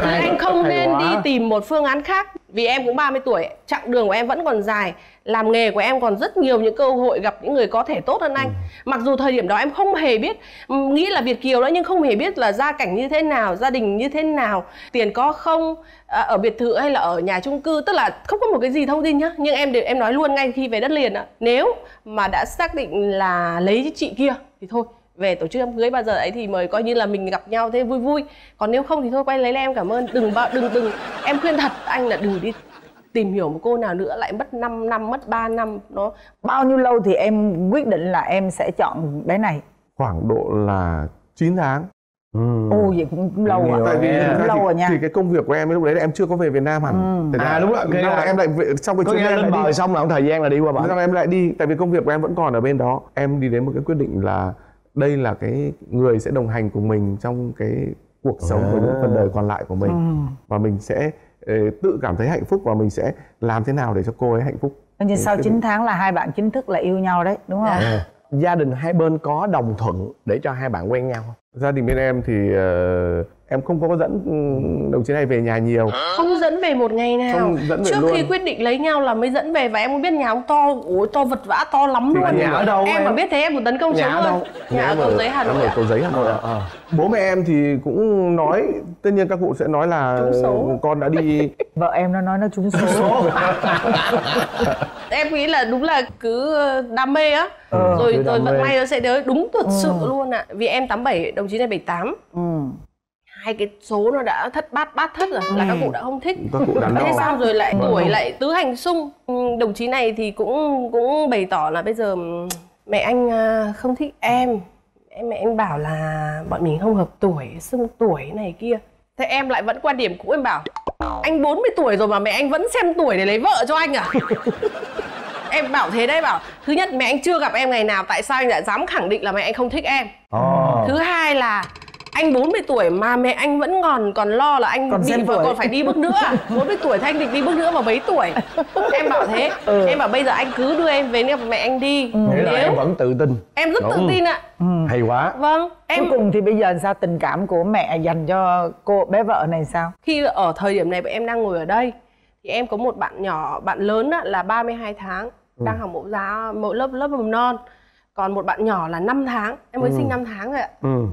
Anh không nên đi tìm một phương án khác. Vì em cũng 30 tuổi chặng đường của em vẫn còn dài. Làm nghề của em còn rất nhiều những cơ hội gặp những người có thể tốt hơn anh. Ừ. mặc dù thời điểm đó em không hề biết nghĩ là việt kiều đó nhưng không hề biết là gia cảnh như thế nào gia đình như thế nào tiền có không à, ở biệt thự hay là ở nhà chung cư. Tức là không có một cái gì thông tin nhá. Nhưng em đều em nói luôn ngay khi về đất liền ạ nếu mà đã xác định là lấy chị kia thì thôi về tổ chức đám cưới bao giờ ấy thì mời coi như là mình gặp nhau thế vui vui còn nếu không thì thôi quay lấy em cảm ơn đừng bao đừng đừng em khuyên thật anh là đừng đi tìm hiểu một cô nào nữa lại mất 5 năm mất 3 năm nó bao nhiêu lâu thì em quyết định là em sẽ chọn bé này khoảng độ là 9 tháng Ừ. Ồ vậy cũng, lâu à. Tại vì cũng lâu rồi nha. Thì cái công việc của em lúc đấy là em chưa có về Việt Nam hẳn. Ừ. À đúng rồi. Cái là em lại về, xong cái chuyến lên bờ đi. xong là thời gian là đi qua bển. Xong em lại đi tại vì công việc của em vẫn còn ở bên đó. Em đi đến một cái quyết định là đây là cái người sẽ đồng hành cùng mình trong cái cuộc sống à. của những phần đời còn lại của mình ừ. và mình sẽ uh, tự cảm thấy hạnh phúc và mình sẽ làm thế nào để cho cô ấy hạnh phúc. Như sau 9 tháng là hai bạn chính thức là yêu nhau đấy, đúng không? À. Gia đình hai bên có đồng thuận để cho hai bạn quen nhau không? Gia đình bên em thì uh, em không có dẫn đồng chí này về nhà nhiều. Không dẫn về một ngày nào. Không dẫn về trước luôn. khi quyết định lấy nhau là mới dẫn về và em không biết nhà ông to ôi to vật vã to lắm thì luôn. nhà ở đâu em, em? mà biết thế em một tấn công nhà sống luôn nhà, nhà ở cầu giấy hà nội ở cầu giấy hà nội à. bố mẹ em thì cũng nói tất nhiên các cụ sẽ nói là con đã đi. Vợ em nó nói nó trúng số. Em nghĩ là đúng là cứ đam mê á. Ừ, rồi rồi vận may nó sẽ đến đúng thật ừ. sự luôn ạ. À. vì em 87 đồng chí này 78 ừ. Hai cái số nó đã thất bát bát thất rồi là các cụ đã không thích. Các cụ đã thế xong rồi lại vâng. tuổi lại tứ hành xung ừ, đồng chí này thì cũng cũng bày tỏ là bây giờ mẹ anh à, không thích em. Em mẹ anh bảo là bọn mình không hợp tuổi xưng tuổi này kia. Thế em lại vẫn quan điểm cũ em bảo anh 40 tuổi rồi mà mẹ anh vẫn xem tuổi để lấy vợ cho anh à <laughs> em bảo thế đấy bảo thứ nhất mẹ anh chưa gặp em ngày nào tại sao anh lại dám khẳng định là mẹ anh không thích em? Oh. thứ hai là anh 40 tuổi mà mẹ anh vẫn còn còn lo là anh còn bị và còn phải đi bước nữa. <laughs> 40 tuổi thì anh định đi bước nữa mà mấy tuổi? Em bảo thế. Ừ. em bảo bây giờ anh cứ đưa em về nếu mẹ anh đi. Ừ. Nếu là em vẫn tự tin. Em rất Đúng. tự tin ạ. Ừ. hay quá. Vâng em cuối cùng thì bây giờ sao? Tình cảm của mẹ dành cho cô bé vợ này sao? Khi ở thời điểm này em đang ngồi ở đây thì em có một bạn nhỏ bạn lớn là 32 tháng ừ. đang học mẫu giáo mẫu lớp lớp mầm non. Còn một bạn nhỏ là 5 tháng em mới ừ. sinh 5 tháng rồi ạ. Ừ.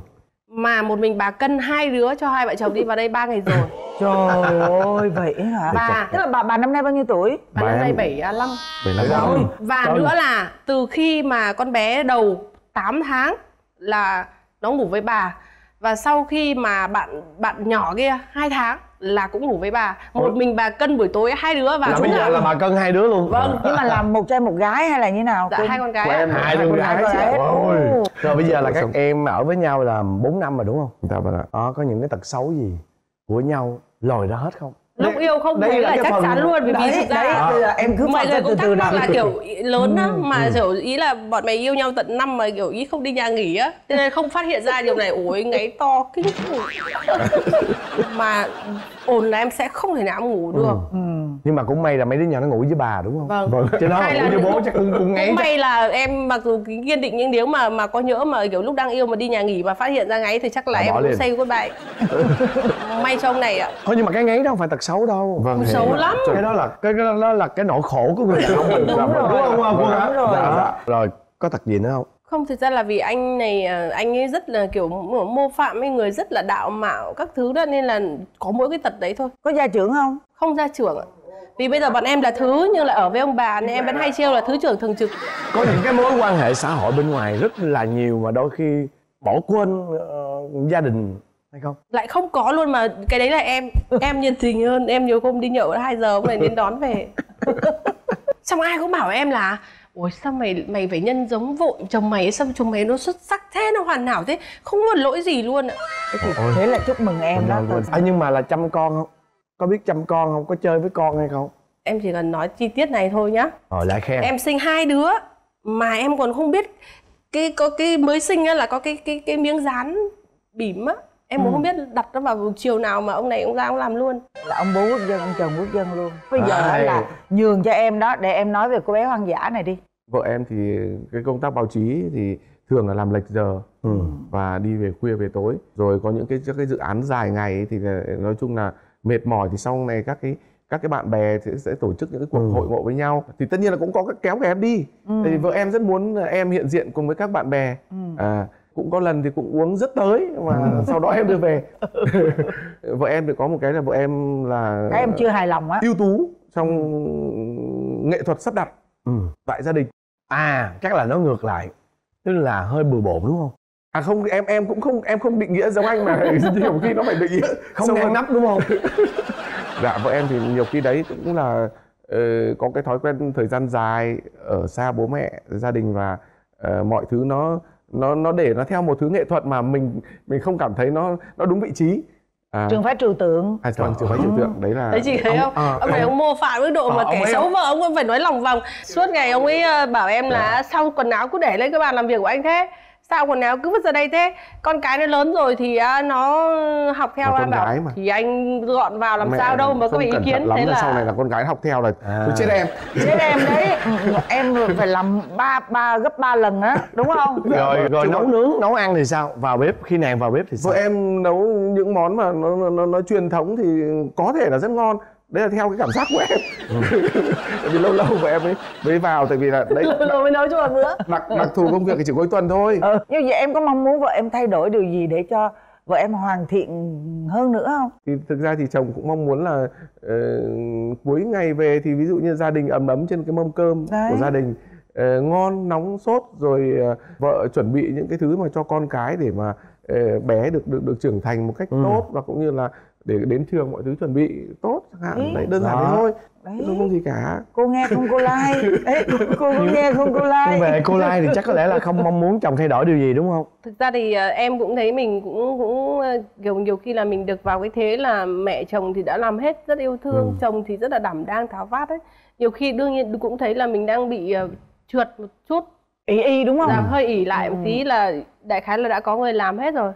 Mà một mình bà cân hai đứa cho hai vợ chồng đi vào đây ba ngày rồi. <laughs> Trời ơi vậy hả? Bà tức là bà bà năm nay bao nhiêu tuổi? Bà, bà năm nay bảy năm. bảy rồi và Trời. nữa là từ khi mà con bé đầu 8 tháng là nó ngủ với bà. Và sau khi mà bạn bạn nhỏ kia hai tháng là cũng ngủ với bà. Một Ủa? mình bà cân buổi tối hai đứa và là bây giờ là bà cân hai đứa luôn. Vâng nhưng mà làm một trai một gái hay là như nào? Dạ hai con gái em hai đứa gái, gái. Ôi. rồi bây giờ là các em ở với nhau là 4 năm rồi đúng không? Dạ vâng ạ đó có những cái tật xấu gì của nhau lòi ra hết không lúc yêu không thấy là, là chắc phần... chắn luôn vì đấy, thực ra đấy, à. em cứ mọi người cũng thắc mắc là kiểu <laughs> lớn á ừ, mà ừ. kiểu ý là bọn mày yêu nhau tận năm mà kiểu ý không đi nhà nghỉ á cho nên không phát hiện ra điều này ôi ngáy to kinh khủng <laughs> mà ồn là em sẽ không thể nào ngủ được ừ. ừ. nhưng mà cũng may là mấy đứa nhỏ nó ngủ với bà đúng không vâng, vâng. chứ nó ngủ với bố chắc cũng cũng ngáy cũng may là em mặc dù kiên định nhưng nếu mà mà có nhớ mà kiểu lúc đang yêu mà đi nhà nghỉ mà phát hiện ra ngáy thì chắc là à, em cũng say say goodbye <laughs> may cho ông này ạ thôi nhưng mà cái ngáy đó không phải tật xấu đâu. Vâng xấu lắm. Cái đó là cái đó là cái nỗi khổ của người đàn ông mình đúng, rồi. đúng không đúng rồi. Dạ, dạ. rồi có tật gì nữa không? Không thực ra là vì anh này à, anh ấy rất là kiểu mô phạm với người rất là đạo mạo các thứ đó nên là có mỗi cái tật đấy thôi. Có gia trưởng không? Không gia trưởng ạ. Vì bây giờ bọn em là thứ nhưng là ở với ông bà nên em vẫn hay trêu là thứ trưởng thường trực. Có những cái mối quan hệ xã hội bên ngoài rất là nhiều mà đôi khi bỏ quên uh, gia đình hay không? Lại không có luôn mà cái đấy là em em nhiệt tình hơn em nhiều hôm đi nhậu hai giờ hôm này đến đón về. <laughs> Xong ai cũng bảo em là ôi sao mày mày phải nhân giống vội chồng mày sao chồng mày nó xuất sắc thế nó hoàn hảo thế? Không có lỗi gì luôn ạ. Thế là chúc mừng em đó à, nhưng mà là chăm con không? Có biết chăm con không? Có chơi với con hay không? Em chỉ cần nói chi tiết này thôi nhá. Rồi lại khen. Em sinh hai đứa mà em còn không biết cái có cái mới sinh á là có cái cái cái miếng dán bỉm á em cũng ừ. không biết đặt nó vào chiều nào mà ông này ông ra ông làm luôn là ông bố quốc dân ông chồng quốc dân luôn bây giờ à, là nhường cho em đó để em nói về cô bé hoang dã này đi vợ em thì cái công tác báo chí thì thường là làm lệch giờ ừ. và đi về khuya về tối rồi có những cái các cái dự án dài ngày thì nói chung là mệt mỏi thì sau này các cái các cái bạn bè thì sẽ tổ chức những cái cuộc ừ. hội ngộ với nhau thì tất nhiên là cũng có cái kéo em đi ừ. thì vợ em rất muốn em hiện diện cùng với các bạn bè ừ. à cũng có lần thì cũng uống rất tới mà ừ. <laughs> sau đó em đưa về. <laughs> Vợ em thì có một cái là vợ em là cái em chưa hài lòng á. ưu tú trong nghệ thuật sắp đặt ừ. tại gia đình. À chắc là nó ngược lại tức là hơi bừa bộn đúng không? À không em em cũng không em không định nghĩa giống anh mà. <laughs> Nhiều khi nó phải định nghĩa không ngăn nắp đúng không? Dạ vợ em thì nhiều khi đấy cũng là uh, có cái thói quen thời gian dài ở xa bố mẹ gia đình và uh, mọi thứ nó nó nó để nó theo một thứ nghệ thuật mà mình mình không cảm thấy nó nó đúng vị trí à. trường phái trừu tượng à vâng trường phái trừu tượng đấy là đấy chị thấy ông à, ông này ông mô phạm mức độ à, mà kẻ xấu vợ ông vẫn phải nói lòng vòng suốt ngày ông ấy ờ, bảo em là. Dạ. sau quần áo cứ để lên cái bàn làm việc của anh thế sao quần áo cứ vứt ra đây thế? Con cái nó lớn rồi thì uh, nó học theo con bảo mà. thì anh gọn vào làm Mẹ sao đâu mà có ý kiến. thế là sau này là con gái học theo là à. chết em. Chết em đấy. <laughs> Em phải làm ba ba gấp ba lần á đúng không? Rồi rồi nấu nướng. Nấu ăn thì sao? Vào bếp khi nàng vào bếp thì sao? Vợ em nấu những món mà nó nó, nó, nó truyền thống thì có thể là rất ngon đấy là theo cái cảm giác của em tại <laughs> vì lâu lâu của em ấy mới vào tại vì là đấy lâu lâu mới nấu cho một bữa đặc đặc thù công việc thì chỉ cuối tuần thôi ừ. như vậy em có mong muốn vợ em thay đổi điều gì để cho vợ em hoàn thiện hơn nữa không thì thực ra thì chồng cũng mong muốn là uh, cuối ngày về thì ví dụ như gia đình ấm ấm trên cái mâm cơm đấy. của gia đình uh, ngon nóng sốt rồi uh, vợ chuẩn bị những cái thứ mà cho con cái để mà uh, bé được được được trưởng thành một cách ừ. tốt và cũng như là để đến trường mọi thứ chuẩn bị tốt chẳng hạn. Đấy, đơn giản thế thôi. Đấy. không, không gì cả. Cô nghe không cô like. <laughs> Đấy cô, cô nghe không cô like. Về cô like thì chắc có lẽ là không mong muốn chồng thay đổi điều gì đúng không? Thực ra thì uh, em cũng thấy mình cũng cũng uh, kiểu nhiều khi là mình được vào cái thế là mẹ chồng thì đã làm hết rất yêu thương ừ. chồng thì rất là đảm đang tháo vát ấy. Nhiều khi đương nhiên cũng thấy là mình đang bị uh, trượt một chút. Ý y đúng không? Dạ, hơi ỉ lại ừ. một tí là đại khái là đã có người làm hết rồi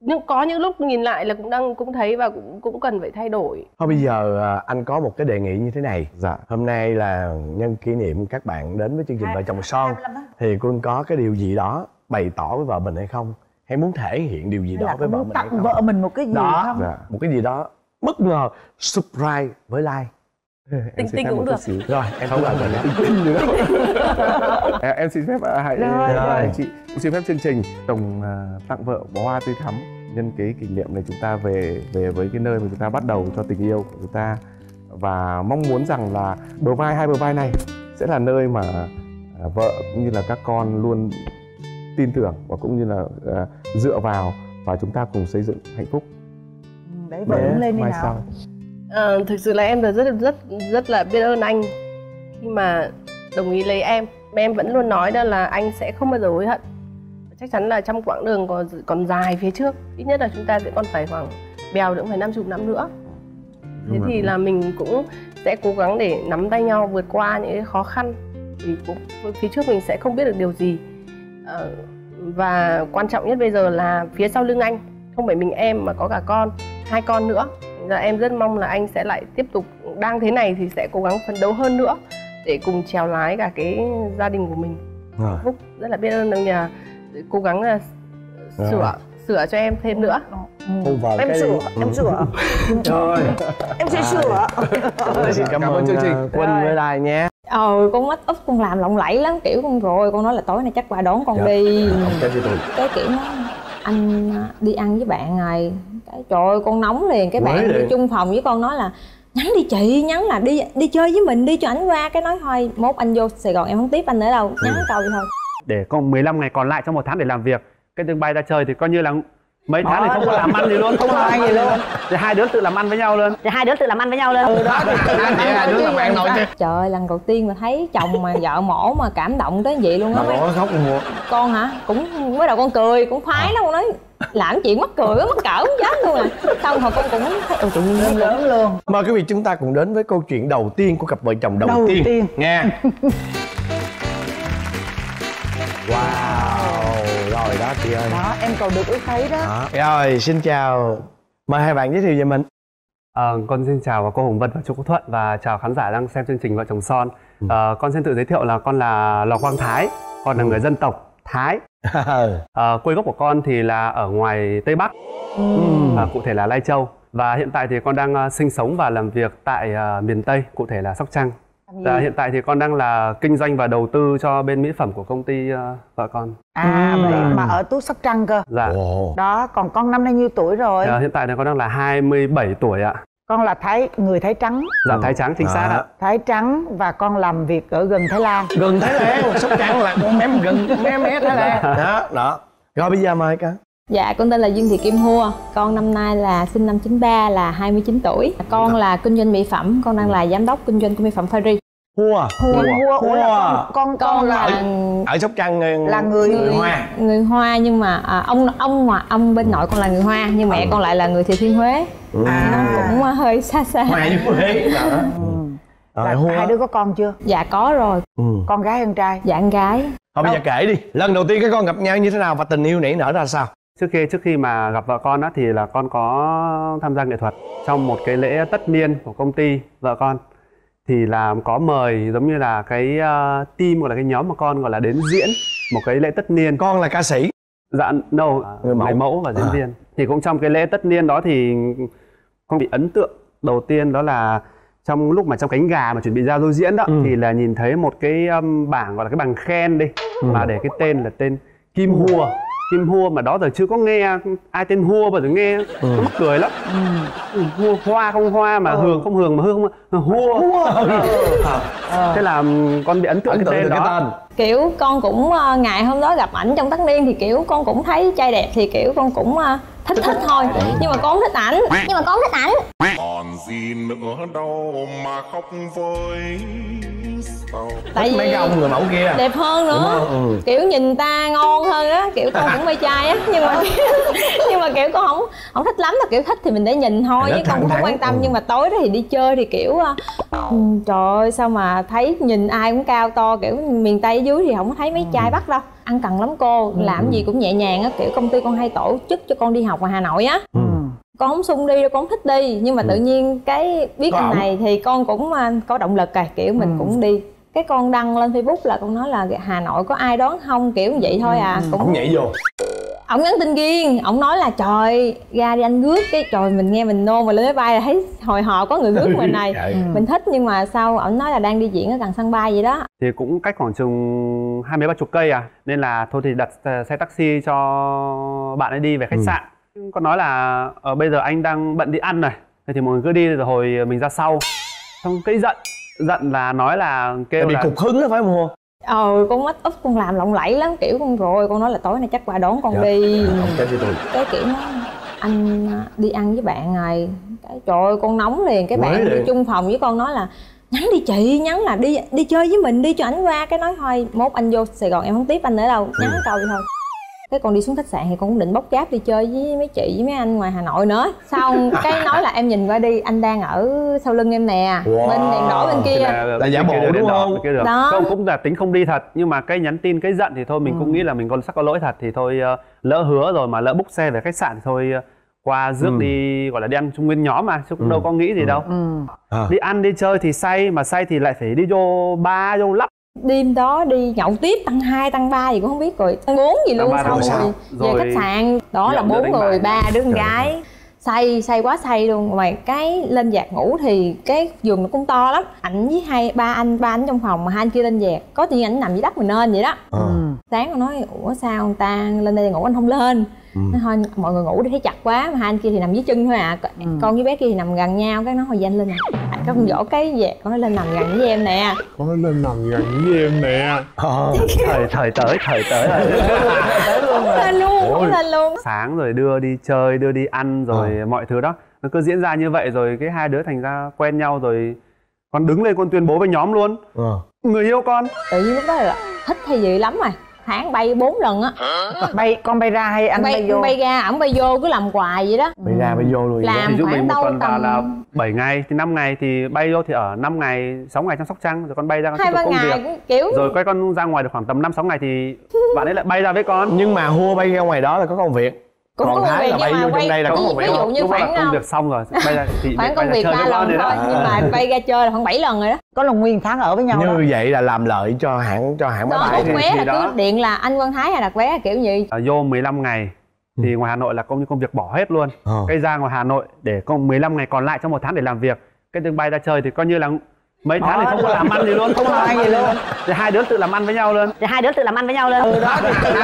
nhưng có những lúc nhìn lại là cũng đang cũng thấy và cũng cũng cần phải thay đổi. Thôi bây giờ à, anh có một cái đề nghị như thế này. Dạ. Hôm nay là nhân kỷ niệm các bạn đến với chương trình vợ chồng son. Thì quân có cái điều gì đó bày tỏ với vợ mình hay không? Hay muốn thể hiện điều gì đó với vợ mình hay không? vợ mình một cái gì đó. không? Dạ. một cái gì đó bất ngờ surprise với like <laughs> tinh tinh cũng được. xíu. rồi em không cần tinh tinh nữa. <laughs> Em, em xin phép à, hãy rồi, rồi. chị xin phép chương trình. Tổng uh, tặng vợ bó hoa tươi thắm nhân cái kỷ niệm này chúng ta về về với cái nơi mà chúng ta bắt đầu cho tình yêu của chúng ta. Và mong muốn rằng là bờ vai hai bờ vai này sẽ là nơi mà uh, vợ cũng như là các con luôn tin tưởng và cũng như là uh, dựa vào và chúng ta cùng xây dựng hạnh phúc. Đấy vợ đứng lên đi nào. sau. À, thực sự là em là rất rất rất là biết ơn anh. Khi mà đồng ý lấy em mà em vẫn luôn nói đó là anh sẽ không bao giờ hối hận. Chắc chắn là trong quãng đường còn còn dài phía trước ít nhất là chúng ta sẽ còn phải khoảng bèo nữa phải năm chục năm nữa. Thế thì là mình cũng sẽ cố gắng để nắm tay nhau vượt qua những cái khó khăn. Cũng phía trước mình sẽ không biết được điều gì. À, và quan trọng nhất bây giờ là phía sau lưng anh không phải mình em mà có cả con hai con nữa Dạ em rất mong là anh sẽ lại tiếp tục đang thế này thì sẽ cố gắng phấn đấu hơn nữa để cùng trèo lái cả cái gia đình của mình. À. Phúc rất là biết ơn ông nhà cố gắng là à. sửa sửa cho em thêm nữa. Ừ. vào em cái... sửa, em sửa. Rồi. em sẽ sửa. Rồi, xin cảm, cảm ơn chương trình Quân với Đài nhé. Ờ, con mắt úp con làm lộng lẫy lắm kiểu con rồi con nói là tối nay chắc qua đón con dạ. đi. Cái gì Cái kiểu nó anh đi ăn với bạn rồi. Cái trời ơi con nóng liền. Cái bạn đi chung phòng với con nói là nhắn đi chị nhắn là đi đi chơi với mình đi cho ảnh qua. Cái nói thôi mốt anh vô sài gòn em không tiếp anh nữa đâu. Nhắn ừ. câu vậy thôi. Để còn 15 ngày còn lại trong một tháng để làm việc. Cái đường bay ra chơi thì coi như là mấy tháng thì không có làm ăn gì luôn. Không làm ăn gì luôn. Thì hai đứa tự làm ăn với nhau luôn thì hai đứa tự làm ăn với nhau luôn ừ đó hai đứa làm ăn thôi chứ trời ơi lần đầu tiên mà thấy chồng mà vợ mổ mà cảm động tới vậy luôn á. Khóc luôn con hả? Cũng mới đầu con cười cũng khoái lắm con nói làm chuyện mắc cười mắc cỡ không chết luôn à. Xong rồi con cũng thấy ừ tự nhiên lớn luôn. Mời quý vị chúng ta cùng đến với câu chuyện đầu tiên của cặp vợ chồng đầu, đầu tiên. tiên. Nghe <laughs> wow rồi đó chị ơi. Đó em cầu được ước thấy đó. đó. Rồi xin chào. Mời hai bạn giới thiệu về mình. À, con xin chào cô Hồng Vân và chú Quốc Thuận và chào khán giả đang xem chương trình Vợ chồng son. À, con xin tự giới thiệu là con là Lò Quang Thái, con là ừ. người dân tộc Thái. À, quê gốc của con thì là ở ngoài tây bắc ừ. à, cụ thể là lai châu. Và hiện tại thì con đang uh, sinh sống và làm việc tại uh, miền tây cụ thể là sóc trăng Dạ, hiện tại thì con đang là kinh doanh và đầu tư cho bên mỹ phẩm của công ty uh, vợ con. À ừ. vậy mà ở Tú Sóc Trăng cơ. Dạ. Ồ. Đó, còn con năm nay nhiêu tuổi rồi? Dạ, hiện tại thì con đang là 27 tuổi ạ. Con là Thái người Thái trắng. Dạ Thái trắng chính xác ạ. Thái trắng và con làm việc ở gần Thái Lan. Gần Thái Lan, Sóc Trăng là con mém gần mé mé Thái Lan. Đó, đó. Rồi bây giờ mời cả. Dạ, con tên là Dương Thị Kim Hua Con năm nay là sinh năm 93 là 29 tuổi Con là kinh doanh mỹ phẩm Con đang là giám đốc kinh doanh của mỹ phẩm Paris Hua Hua Hua, Hua. Là con, con, con là ở, ở Sóc Trăng là người người Hoa Người Hoa nhưng mà à, ông ông mà ông bên nội con là người Hoa Nhưng mẹ ừ. con lại là người Thừa Thiên Huế ừ. à. Nó cũng hơi xa xa Hoa với Huế ừ. Rồi, Hua. hai đứa có con chưa? Dạ có rồi ừ. Con gái hay trai? Dạ con gái Thôi bây giờ kể đi Lần đầu tiên các con gặp nhau như thế nào và tình yêu nảy nở ra sao? Trước khi trước khi mà gặp vợ con á thì là con có tham gia nghệ thuật trong một cái lễ tất niên của công ty vợ con. Thì là có mời giống như là cái uh, team hoặc là cái nhóm mà con gọi là đến diễn một cái lễ tất niên. Con là ca sĩ? Dạ no người mẫu, mẫu và diễn à. viên. Thì cũng trong cái lễ tất niên đó thì con bị ấn tượng. Đầu tiên đó là trong lúc mà trong cánh gà mà chuẩn bị ra đôi diễn đó ừ. thì là nhìn thấy một cái um, bảng gọi là cái bằng khen đi. Ừ. mà để cái tên là tên Kim Hua Kim Hua mà đó giờ chưa có nghe ai tên Hua bao giờ nghe ừ. nó mắc cười lắm ừ. Hua hoa không hoa mà ừ. hường không hường mà hương không Hua, Hua. Ừ. thế là con bị ấn tượng ấn cái tên đó cái tên. kiểu con cũng ờ, ngày hôm đó gặp ảnh trong tất niên thì kiểu con cũng thấy trai đẹp thì kiểu con cũng ờ, thích thích thôi nhưng mà con thích ảnh nhưng mà con thích ảnh còn gì nữa đâu mà khóc với tại vì mấy cái ông người mẫu kia đẹp hơn nữa ừ. kiểu nhìn ta ngon hơn á kiểu con cũng <laughs> mê trai á nhưng mà <laughs> nhưng mà kiểu con không không thích lắm mà kiểu thích thì mình để nhìn thôi chứ con cũng không quan tâm ừ. nhưng mà tối đó thì đi chơi thì kiểu uh, trời ơi sao mà thấy nhìn ai cũng cao to kiểu miền tây ở dưới thì không thấy mấy trai ừ. bắt đâu ăn cần lắm cô ừ. làm gì cũng nhẹ nhàng á kiểu công ty con hay tổ chức cho con đi học ngoài hà nội á ừ. con không sung đi đâu con thích đi nhưng mà ừ. tự nhiên cái biết anh này thì con cũng có động lực rồi kiểu mình ừ. cũng đi cái con đăng lên facebook là con nói là hà nội có ai đón không? Kiểu như vậy thôi à. Ừ. cũng nhảy vô. Ổng nhắn tin riêng ổng nói là trời ra đi anh rước cái. Trời mình nghe mình nôn mà lên máy bay là thấy hồi hộp có người rước mình này. <laughs> Ừ. mình thích nhưng mà sao ổng nói là đang đi diễn ở gần sân bay vậy đó? Thì cũng cách khoảng chừng hai mươi ba chục cây à. Nên là thôi thì đặt xe taxi cho bạn ấy đi về khách ừ. sạn. Con nói là ở ờ, bây giờ anh đang bận đi ăn này. Thì mọi người cứ đi rồi hồi mình ra sau. Xong cái giận giận là nói là kêu bị là cục hứng đó phải không hua ờ con mắt úp con làm lộng lẫy lắm kiểu con rồi con nói là tối nay chắc qua đón con dạ. đi. Cái, cái kiểu nó anh đi ăn với bạn rồi cái trời ơi con nóng liền. Cái bạn đi chung phòng với con nói là nhắn đi chị nhắn là đi đi chơi với mình đi cho ảnh qua cái nói thôi mốt anh vô sài gòn em không tiếp anh nữa đâu nhắn ừ. câu vậy thôi cái con đi xuống khách sạn thì con cũng định bốc cháp đi chơi với mấy chị với mấy anh ngoài hà nội nữa xong <laughs> cái nói là em nhìn qua đi anh đang ở sau lưng em nè wow. bên đèn đỏ bên kia là, là giả bộ đúng không đó không cũng là tính không đi thật nhưng mà cái nhắn tin cái giận thì thôi mình ừ. cũng nghĩ là mình còn sắc có lỗi thật thì thôi uh, lỡ hứa rồi mà lỡ bốc xe về khách sạn thì thôi uh, qua rước ừ. đi gọi là đi ăn chung nguyên nhóm mà chứ cũng ừ. đâu có nghĩ gì ừ. đâu ừ. À. đi ăn đi chơi thì say mà say thì lại phải đi vô ba vô lắp đêm đó đi nhậu tiếp tăng 2, tăng 3 gì cũng không biết rồi. Tăng 4 gì luôn xong rồi, rồi về khách sạn. Đó là bốn người ba đứa con gái. Say say quá say luôn. Mà cái lên dạt ngủ thì cái giường nó cũng to lắm. Ảnh với hai ba anh ba anh trong phòng mà hai anh kia lên dạt có tự nhiên ảnh nằm dưới đất mình nên vậy đó. Ừ. sáng con nói ủa sao ông ta lên đây ngủ anh không lên ừ. thôi mọi người ngủ đi thấy chặt quá mà hai anh kia thì nằm dưới chân thôi à. Ừ. con với bé kia thì nằm gần nhau cái nó hồi danh lên nè. Anh con vỗ cái dạt con nói lên nằm gần với em nè. Con nói lên nằm gần với em nè. Ờ, thời thời tới thời tới rồi. <laughs> Lên luôn lên luôn. sáng rồi đưa đi chơi đưa đi ăn rồi ờ. mọi thứ đó. Nó cứ diễn ra như vậy rồi cái hai đứa thành ra quen nhau rồi con đứng lên con tuyên bố với nhóm luôn. Ờ. người yêu con. Tự nhiên lúc đó là thích hay gì lắm rồi tháng bay bốn lần á. Bay con bay ra hay anh bay, bay vô? bay ra ổng bay vô cứ làm hoài vậy đó. Bay ra bay vô luôn. Làm ví dụ mình một tuần tầm... là 7 ngày thì 5 ngày thì bay vô thì ở 5 ngày 6 ngày trong sóc trăng rồi con bay ra con hai ba ngày việc. kiểu rồi quay con ra ngoài được khoảng tầm 5 6 ngày thì bạn ấy lại bay ra với con. Nhưng mà hua bay ra ngoài đó là có công việc cũng còn thái là bay vô trong đây là có một ví dụ như khoảng công việc xong rồi. Bây giờ thì khoảng công việc ba lần thôi nhưng mà <laughs> bay ra chơi là khoảng 7 lần rồi đó. Có là nguyên tháng ở với nhau như đó. vậy là làm lợi cho hãng cho hãng máy bay vé là cứ điện là anh Quang Thái hay đặt vé kiểu gì? À, vô 15 ngày thì ngoài Hà Nội là công công việc bỏ hết luôn. Ờ. cái ra ngoài Hà Nội để công 15 ngày còn lại trong một tháng để làm việc. Cái đường bay ra chơi thì coi như là mấy tháng thì không có làm ăn gì luôn không làm ăn gì luôn. thì hai đứa tự làm ăn với nhau luôn thì hai đứa tự làm ăn với nhau luôn ừ đó.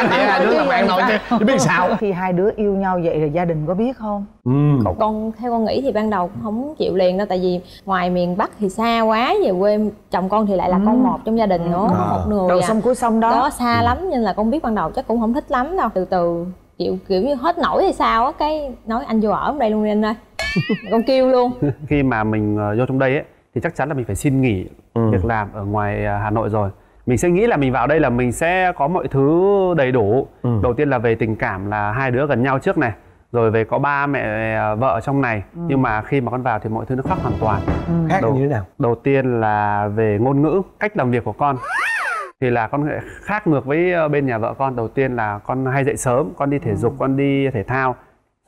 Hai đứa làm ăn nội chứ. Biết sao? Khi hai đứa yêu nhau vậy rồi gia đình có biết không? Ừ. con theo con nghĩ thì ban đầu không chịu liền đâu tại vì ngoài miền bắc thì xa quá về quê chồng con thì lại là ừ. con một trong gia đình nữa à. một người đầu à. sông cuối sông đó. Đó xa ừ. lắm nên là con biết ban đầu chắc cũng không thích lắm đâu. Từ từ kiểu kiểu như hết nổi hay sao á cái nói anh vô ở đây luôn đi anh ơi. <laughs> Con kêu luôn. Khi mà mình ờ, vô trong đây ấy thì chắc chắn là mình phải xin nghỉ ừ. việc làm ở ngoài à, Hà Nội rồi mình sẽ nghĩ là mình vào đây là mình sẽ có mọi thứ đầy đủ ừ. đầu tiên là về tình cảm là hai đứa gần nhau trước này rồi về có ba mẹ à, vợ ở trong này ừ. nhưng mà khi mà con vào thì mọi thứ nó khác hoàn toàn ừ. khác đầu, như thế nào đầu tiên là về ngôn ngữ cách làm việc của con thì là con khác ngược với ờ, bên nhà vợ con đầu tiên là con hay dậy sớm con đi thể ừ. dục con đi thể thao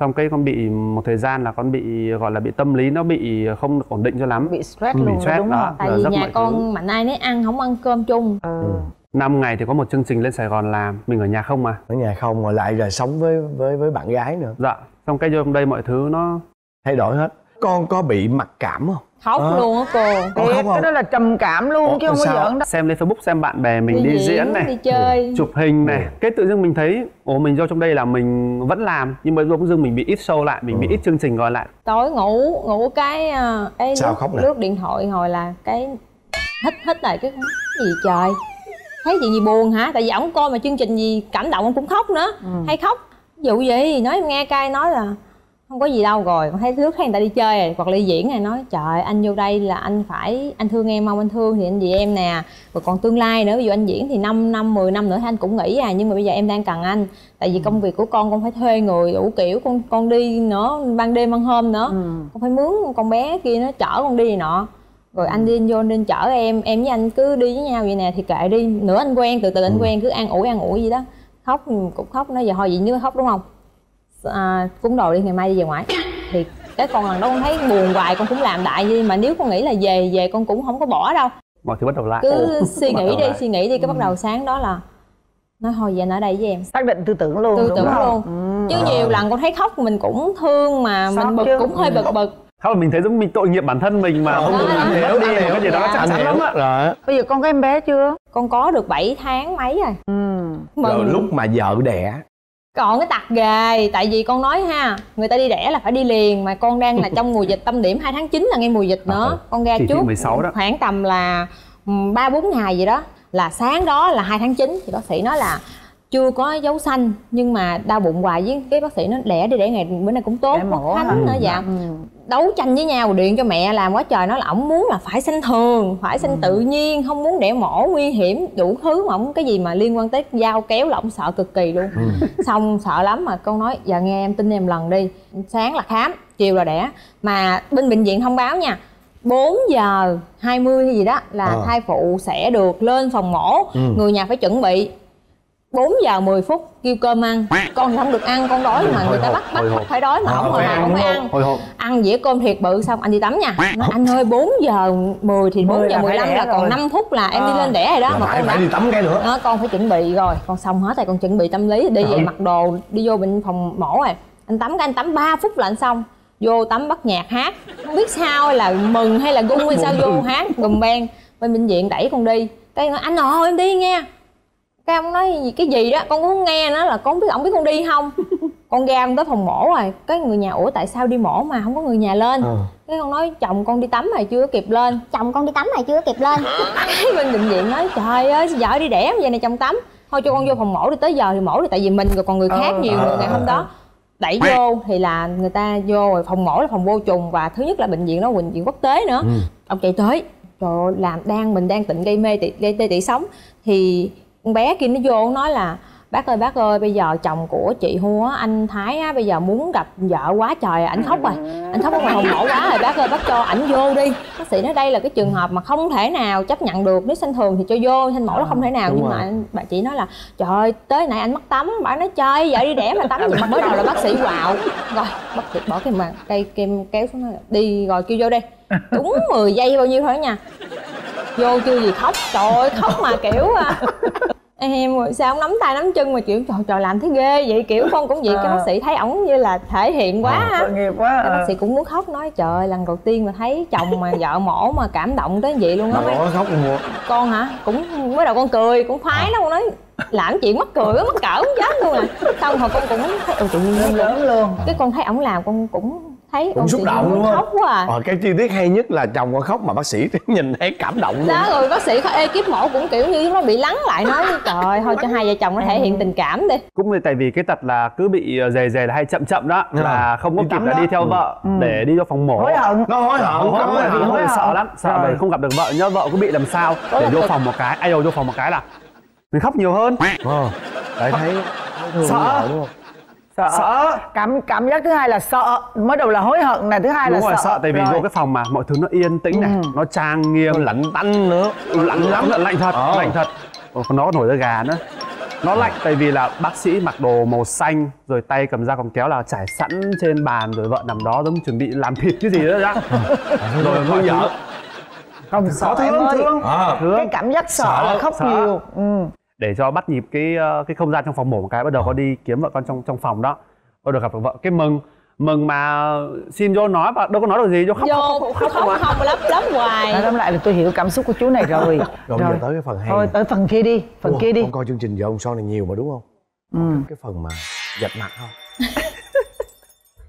xong cái con bị một thời gian là con bị gọi là bị tâm lý nó bị không ổn định cho lắm bị stress luôn bị stress đúng đó, tại vì nhà con thứ. mạnh ai nấy ăn không ăn cơm chung ừ. ừ. năm ngày thì có một chương trình lên Sài Gòn làm mình ở nhà không mà ở nhà không ngồi lại rồi sống với với với bạn gái nữa dạ xong cái vô đây mọi thứ nó thay đổi hết con có bị mặc cảm không? Khóc à. luôn á cô. Thiệt, cái đó là trầm cảm luôn Ủa, chứ không có giỡn đâu. Xem lên facebook xem bạn bè mình đi, đi diễn, diễn này đi chơi. Chụp hình này. Ừ. cái tự dưng mình thấy ồ mình vô trong đây là mình vẫn làm nhưng mà bỗng dưng mình bị ít show lại mình ừ. bị ít chương trình gọi lại. Tối ngủ ngủ cái cái Sao lướt, khóc lướt điện thoại hồi là cái hít hít lại cái gì trời? Thấy chuyện gì buồn hả? Tại vì ổng coi mà chương trình gì cảm động ông cũng khóc nữa. Ừ. hay khóc. Vụ gì nói em nghe cay nói là không có gì đâu rồi con thấy nước thấy người ta đi chơi rồi hoặc là đi diễn này nói trời anh vô đây là anh phải anh thương em không? Anh thương thì anh vì em nè. Rồi còn tương lai nữa ví dụ anh diễn thì 5 năm 10 năm nữa thì anh cũng nghĩ à nhưng mà bây giờ em đang cần anh. Tại vì ừ. công việc của con con phải thuê người đủ kiểu con con đi nữa ban đêm ban hôm nữa. Ừ. con phải mướn con bé kia nó chở con đi nọ. Rồi anh đi anh vô nên chở em em với anh cứ đi với nhau vậy nè thì kệ đi. Nữa anh quen từ từ anh ừ. quen cứ an ủi an ủi gì đó. Khóc cũng khóc nói giờ thôi gì nữa khóc đúng không à, cúng đồ đi ngày mai đi về ngoại. Thì cái con lần đó con thấy buồn hoài con cũng làm đại nhưng mà nếu con nghĩ là về về con cũng không có bỏ đâu. Mọi thứ bắt đầu lại. Cứ <laughs> suy nghĩ đi suy nghĩ đi cái bắt đầu sáng đó là nói thôi về anh ở đây với em. Xác định tư tưởng luôn tư tưởng luôn. Ừ. chứ nhiều lần con thấy khóc mình cũng thương mà Sót mình bực chứ. cũng hơi bực bực. Không là mình thấy giống mình tội nghiệp bản thân mình mà không được anh hiểu đi cái gì đó chắc chắn lắm á. Rồi bây giờ con có em bé chưa? Con có được 7 tháng mấy rồi. Ừ. rồi lúc mà vợ đẻ còn cái tặc ghề tại vì con nói ha người ta đi đẻ là phải đi liền mà con đang là <laughs> trong mùa dịch tâm điểm 2 tháng 9 là ngay mùa dịch nữa à, con ra trước 16 đó. khoảng tầm là ba bốn ngày gì đó là sáng đó là 2 tháng 9 thì bác sĩ nói là chưa có dấu xanh nhưng mà đau bụng hoài với cái bác sĩ nó đẻ đi đẻ ngày bữa nay cũng tốt mất khánh nữa dạ ừ. đấu tranh với nhau điện cho mẹ làm quá trời nó là ổng muốn là phải sinh thường phải sinh ừ. tự nhiên không muốn đẻ mổ nguy hiểm đủ thứ mà ổng cái gì mà liên quan tới dao kéo là ổng sợ cực kỳ luôn ừ. xong sợ lắm mà con nói giờ nghe em tin em lần đi sáng là khám chiều là đẻ mà bên bệnh viện thông báo nha 4 giờ 20 hay gì đó là à. thai phụ sẽ được lên phòng mổ ừ. người nhà phải chuẩn bị 4 giờ 10 phút kêu cơm ăn. Con không được ăn con đói mà người ta bắt bắt phải đói mà không hồi nào không ăn. ăn dĩa cơm thiệt bự xong anh đi tắm nha. Nói anh ơi 4 giờ 10 thì 4 giờ 15 là còn 5 phút là em đi lên đẻ rồi đó mà con phải đi tắm cái nữa. Đó, con phải chuẩn bị rồi. Con xong hết rồi con chuẩn bị tâm lý đi về mặc đồ đi vô bệnh phòng mổ rồi. Anh tắm cái anh tắm 3 phút là anh xong. Vô tắm bắt nhạc hát. Không biết sao là mừng hay là gung hay sao vô hát gùm ben bên bệnh viện đẩy con đi. Cái nói anh ơi em đi nghe cái ông nói gì cái gì đó con cũng không nghe nó là con không biết ông biết con đi không? <laughs> Con ra tới phòng mổ rồi. Cái người nhà ủa tại sao đi mổ mà không có người nhà lên? Ừ. cái con nói chồng con đi tắm rồi chưa kịp lên. Chồng con đi tắm rồi chưa kịp lên. Cái bên bệnh viện nói trời ơi vợ đi đẻ vậy này chồng tắm. Thôi cho con vô phòng mổ đi tới giờ thì mổ đi tại vì mình rồi còn người khác ừ. nhiều người ngày hôm đó. Đẩy vô thì là người ta vô rồi phòng mổ là phòng vô trùng và thứ nhất là bệnh viện đó bệnh viện quốc tế nữa. Ừ. ông chạy tới trời ơi, làm đang mình đang tịnh gây mê tị, gây tê tị sống. Thì con bé kia nó vô nói là bác ơi bác ơi bây giờ chồng của chị hua anh thái á bây giờ muốn gặp vợ quá trời ảnh khóc rồi ảnh khóc ở ngoài hồng mổ quá rồi bác ơi bác cho ảnh vô đi. Bác sĩ nói đây là cái trường hợp mà không thể nào chấp nhận được nếu sinh thường thì cho vô sinh mổ là không thể nào. Đúng nhưng rồi. mà bà chị nói là trời ơi tới này anh mất tắm bạn nói chơi vợ đi đẻ mà tắm gì mà mới đầu là bác sĩ quạo. Rồi bác sĩ bỏ cái mà cây kem kéo xuống đi rồi kêu vô đi. Đúng 10 giây bao nhiêu thôi nha. Vô chưa gì khóc? Trời ơi khóc mà kiểu à em rồi sao ông nắm tay nắm chân mà kiểu trời trời làm thấy ghê vậy? Kiểu con cũng vậy à. cái bác sĩ thấy ổng như là thể hiện quá à, nghiệp quá cái bác sĩ cũng muốn khóc nói trời lần đầu tiên mà thấy chồng mà vợ mổ mà cảm động tới vậy luôn á. Khóc luôn. Con hả? Cũng mới đầu con cười cũng khoái lắm con nói làm chuyện mắc cười mắc cỡ chết luôn à xong rồi con cũng thấy ừ tự nhiên lớn luôn. Cái con thấy ổng làm con cũng thấy cũng xúc động không? khóc quá à. ờ, cái chi tiết hay nhất là chồng con khóc mà bác sĩ <laughs> nhìn thấy cảm động luôn. Đó rồi bác sĩ có ekip mổ cũng kiểu như nó bị lắng lại nói trời thôi cho hai vợ chồng nó thể hiện tình cảm đi. Cũng là tại vì cái tật là cứ bị dề dề là hay chậm chậm đó à. là không có kịp là đi theo ừ. vợ ừ. để đi cho phòng mổ. Hối hận. Nó hối hận không hối hận. Hối hận. Sợ lắm sợ bởi không gặp được vợ. Nhớ vợ có bị làm sao để vô phòng một cái. Ai vô phòng một cái là mình khóc nhiều hơn. Ờ. Đấy thấy sợ. đúng không sợ. Sợ. Cảm cảm giác thứ hai là sợ. Mới đầu là hối hận này thứ hai Đúng là rồi, sợ. sợ tại vì vô cái phòng mà mọi thứ nó yên tĩnh này ừ. nó trang nghiêm. Nó lạnh tanh nữa. Lạnh lắm. Lạnh thật ờ. lạnh thật. Nó nổi da gà nữa. Nó lạnh tại vì là bác sĩ mặc đồ màu xanh rồi tay cầm dao cầm kéo là trải sẵn trên bàn rồi vợ nằm đó giống chuẩn bị làm thịt cái gì đó ra <laughs> rồi mọi vợ. không sợ thương thương. À. thương. Cái cảm giác sợ, sợ là khóc sợ. nhiều. Ừ để cho bắt nhịp cái ờ, cái không gian trong phòng mổ một cái bắt đầu có đi kiếm vợ con trong trong phòng đó. Bắt đầu gặp được vợ. Cái mừng mừng mà xin vô nói và đâu có nói được gì vô khóc vô, khóc khóc, khóc, khóc, khóc, khóc lấp lấp hoài. Nói tóm lại là tôi hiểu cảm xúc của chú này rồi. <laughs> Rồi, rồi. tới cái phần hay thôi tới phần kia đi phần Ủa, kia đi. con coi chương trình giờ ông son này nhiều mà đúng không? Ừ. cái, cái phần mà dạch mặt không? <laughs>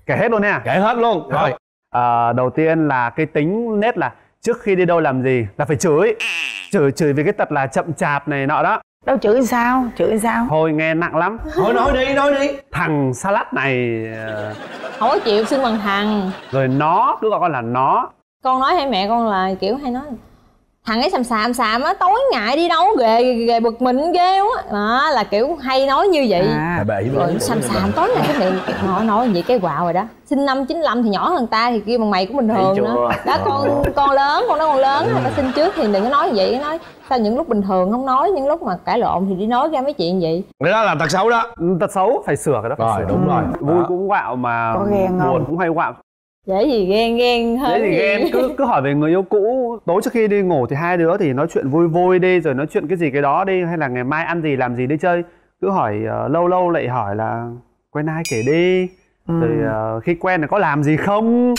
Kể hết luôn nha. Kể hết luôn. Rồi. À, đầu tiên là cái tính nét là trước khi đi đâu làm gì là phải chửi. Chửi chửi vì cái tật là chậm chạp này nọ đó đâu chửi sao? Chửi sao? Thôi nghe nặng lắm. Thôi nói đi nói đi. Thằng salad này ờ, không có chịu xưng bằng thằng. rồi nó cứ gọi con là nó. Con nói hay mẹ con là kiểu hay nói thằng ấy xàm xàm xàm á tối ngại đi đâu ghề ghề bực mình ghê quá. Đó là kiểu hay nói như vậy. À, rồi xàm xàm tối ngày cái miệng họ nói vậy cái quạo rồi đó. Sinh năm 95 thì nhỏ hơn ta thì kêu bằng mày cũng bình thường nữa. Đó con con lớn con nói con lớn ừ. phải sinh trước thì đừng có nói vậy nói sao những lúc bình thường không nói những lúc mà cãi lộn thì đi nói ra mấy chuyện vậy. Cái đó là tật xấu đó. Ừ, tật xấu phải sửa cái đó phải rồi sửa. đúng rồi. Vui cũng quạo mà buồn cũng hay quạo dễ gì ghen ghen hơn dễ gì ghen? Cứ cứ hỏi về người yêu cũ. Tối trước khi đi ngủ thì hai đứa thì nói chuyện vui vui đi rồi nói chuyện cái gì cái đó đi hay là ngày mai ăn gì làm gì đi chơi. Cứ hỏi uh, lâu lâu lại hỏi là quen ai kể đi? Ừ. rồi uh, khi quen là có làm gì không?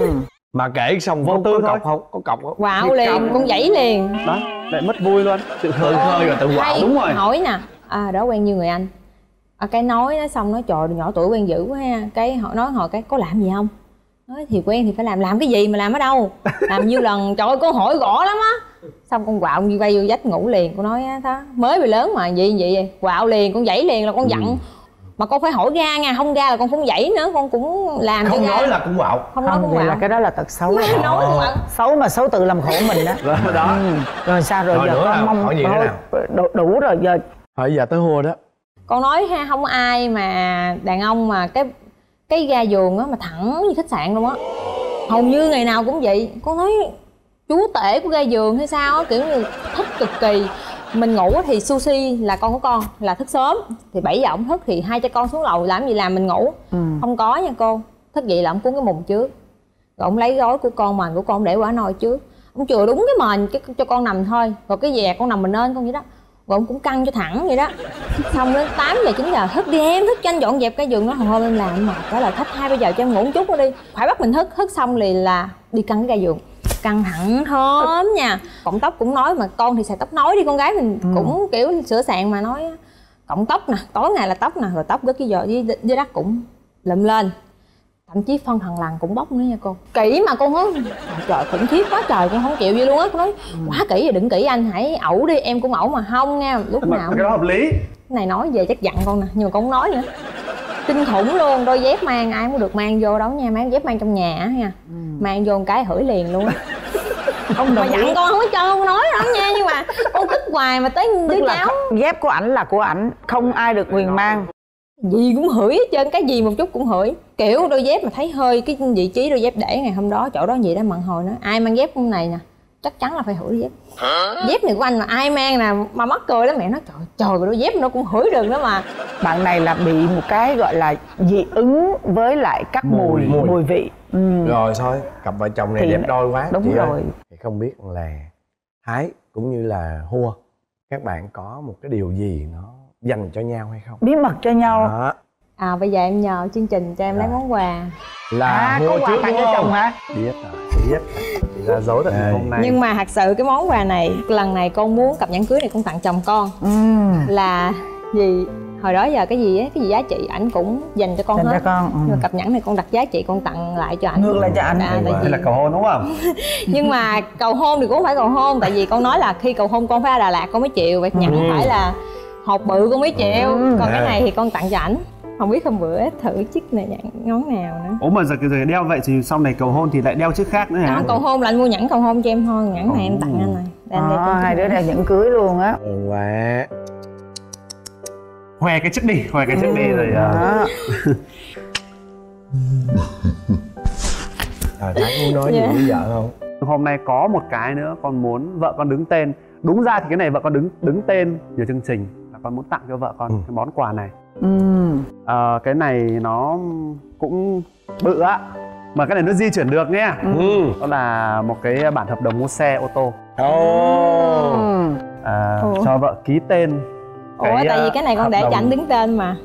Ừ. <laughs> mà kể xong vô tư có cọc không? Có cọc không? Quạo liền cọc. con dãy liền. Đó lại mất vui luôn. Tự khơi khơi rồi tự quạo đúng rồi. hỏi nè. À đó quen như người anh. À, cái nói nó xong nói trời nhỏ tuổi quen dữ quá ha. Cái họ nói họ cái có làm gì không nói thì quen thì phải làm làm cái gì mà làm ở đâu? Làm nhiêu lần? Trời ơi con hỏi gõ lắm á. Xong con quạo như quay vô dách ngủ liền con nói đó mới bị lớn mà gì vậy quạo liền con dãy liền là con giận. Ừ. mà con phải hỏi ra nha không ra là con không dãy nữa con cũng làm không nói ra. là cũng quạo. Không nói cũng quạo. là cái đó là tật xấu nói cũng quạo. Xấu mà xấu tự làm khổ mình đó <laughs> đó, đó. Ừ. rồi sao rồi, rồi giờ con mong hỏi gì thôi đủ, đủ rồi giờ hỏi giờ tới hua đó. Con nói ha không ai mà đàn ông mà cái cái ga giường á mà thẳng như khách sạn luôn á. Hầu như ngày nào cũng vậy. Con nói chú tể của ga giường hay sao á? Kiểu như thích cực kỳ. Mình ngủ thì sushi là con của con là thức sớm. Thì 7 giờ ổng thức thì hai cha con xuống lầu làm gì làm mình ngủ. Ừ. không có nha cô. Thức dậy là ổng cuốn cái mùng trước. Rồi ổng lấy gói của con mền của con để quả nồi trước. Ổng chừa đúng cái mền cái cho con nằm thôi. Rồi cái dè con nằm mình lên con vậy đó rồi ông cũng căng cho thẳng vậy đó. Xong đến 8 giờ 9 giờ thức đi em thức cho anh dọn dẹp cái giường nó hôm em làm mà đó là thách hai bây giờ cho em ngủ một chút nữa đi. Phải bắt mình thức thức xong thì là đi căng cái ga giường. Căng thẳng thơm nha. Cộng tóc cũng nói mà con thì xài tóc nối đi con gái mình ừ. cũng kiểu sửa sạn mà nói cộng tóc nè tối ngày là tóc nè rồi tóc rất cái giờ dưới, dưới đất cũng lụm lên thậm chí phân thằng lằn cũng bóc nữa nha cô. Kỹ mà cô nói trời khủng khiếp quá trời con không chịu gì luôn á. Cô nói ừ. quá kỹ rồi đừng kỹ anh hãy ẩu đi em cũng ẩu mà không nha. Lúc mà, nào cái đó hợp lý. Cái này nói về chắc giận con nè nhưng mà con không nói nữa. Kinh khủng luôn đôi dép mang ai cũng được mang vô đâu nha mang dép mang trong nhà á nha. Ừ. mang vô một cái hửi liền luôn không mà dặn con không có cho con nói đâu nha nhưng mà con tức hoài mà tới đứa cháu. dép của ảnh là của ảnh không ai được quyền mang gì cũng hửi hết trơn cái gì một chút cũng hửi. Kiểu đôi dép mà thấy hơi cái vị trí đôi dép để ngày hôm đó chỗ đó gì đó mặn hồi nữa. Ai mang dép này nè chắc chắn là phải hửi dép. Dép này của anh mà ai mang nè mà mắc cười lắm. Mẹ nói trời trời đôi dép nó cũng hửi được nữa mà. Bạn này là bị một cái gọi là dị ứng với lại các mùi mùi, mùi. vị. Ừ. rồi thôi cặp vợ chồng này thì đẹp đôi quá đúng rồi ơi. thì không biết là thái cũng như là hua các bạn có một cái điều gì nó dành cho nhau hay không? Bí mật cho nhau. Đó. à bây giờ em nhờ chương trình cho em lấy món quà. Là à, có quà tặng cho chồng hả? Biết rồi biết thì ra dấu tận hôm nay. Nhưng mà thật sự cái món quà này lần này con muốn cặp nhẫn cưới này con tặng chồng con. Ừ. là gì? Hồi đó giờ cái gì á? Cái gì giá trị? Ảnh cũng dành cho con dành hết. cho con ừ. nhưng mà cặp nhẫn này con đặt giá trị con tặng lại cho ảnh. Ngược lại cho ảnh. À, tại vì... là cầu hôn đúng không? <laughs> Nhưng mà cầu hôn thì cũng không phải cầu hôn tại vì con nói là khi cầu hôn con phải ở đà lạt con mới chịu. Vậy nhẫn ừ. phải là hộp bự con mới chịu ừ. còn cái này thì con tặng cho ảnh. Không biết hôm bữa thử chiếc này nhẫn ngón nào nữa. Ủa mà giờ giờ đeo vậy thì sau này cầu hôn thì lại đeo chiếc khác nữa hả? À, cầu hôn là anh mua nhẫn cầu hôn cho em thôi. Nhẫn này em tặng anh này à, hai đứa đeo nhẫn cưới luôn á. Ừ, quá. Khoe cái chiếc đi khoe cái chiếc đi rồi à. rồi thái muốn nói yeah. gì dạ. với vợ không? Hôm nay có một cái nữa con muốn vợ con đứng tên. Đúng ra thì cái này vợ con đứng đứng tên nhờ chương trình con muốn tặng cho vợ con ừ. cái món quà này. Ừ. à, cái này nó cũng bự á mà cái này nó di chuyển được nhé ừ. đó là một cái bản hợp đồng mua xe ô tô. Oh. à, cho vợ ký tên Ủa cái, tại vì cái này con để cho anh đứng tên mà.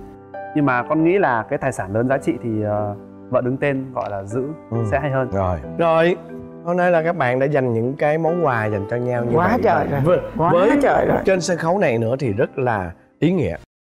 <laughs> Nhưng mà con nghĩ là cái tài sản lớn giá trị thì uh, vợ đứng tên gọi là giữ ừ. sẽ hay hơn. Rồi. Rồi hôm nay là các bạn đã dành những cái món quà dành cho nhau như quá vậy trời rồi. với, quá với trời rồi. trên sân khấu này nữa thì rất là ý nghĩa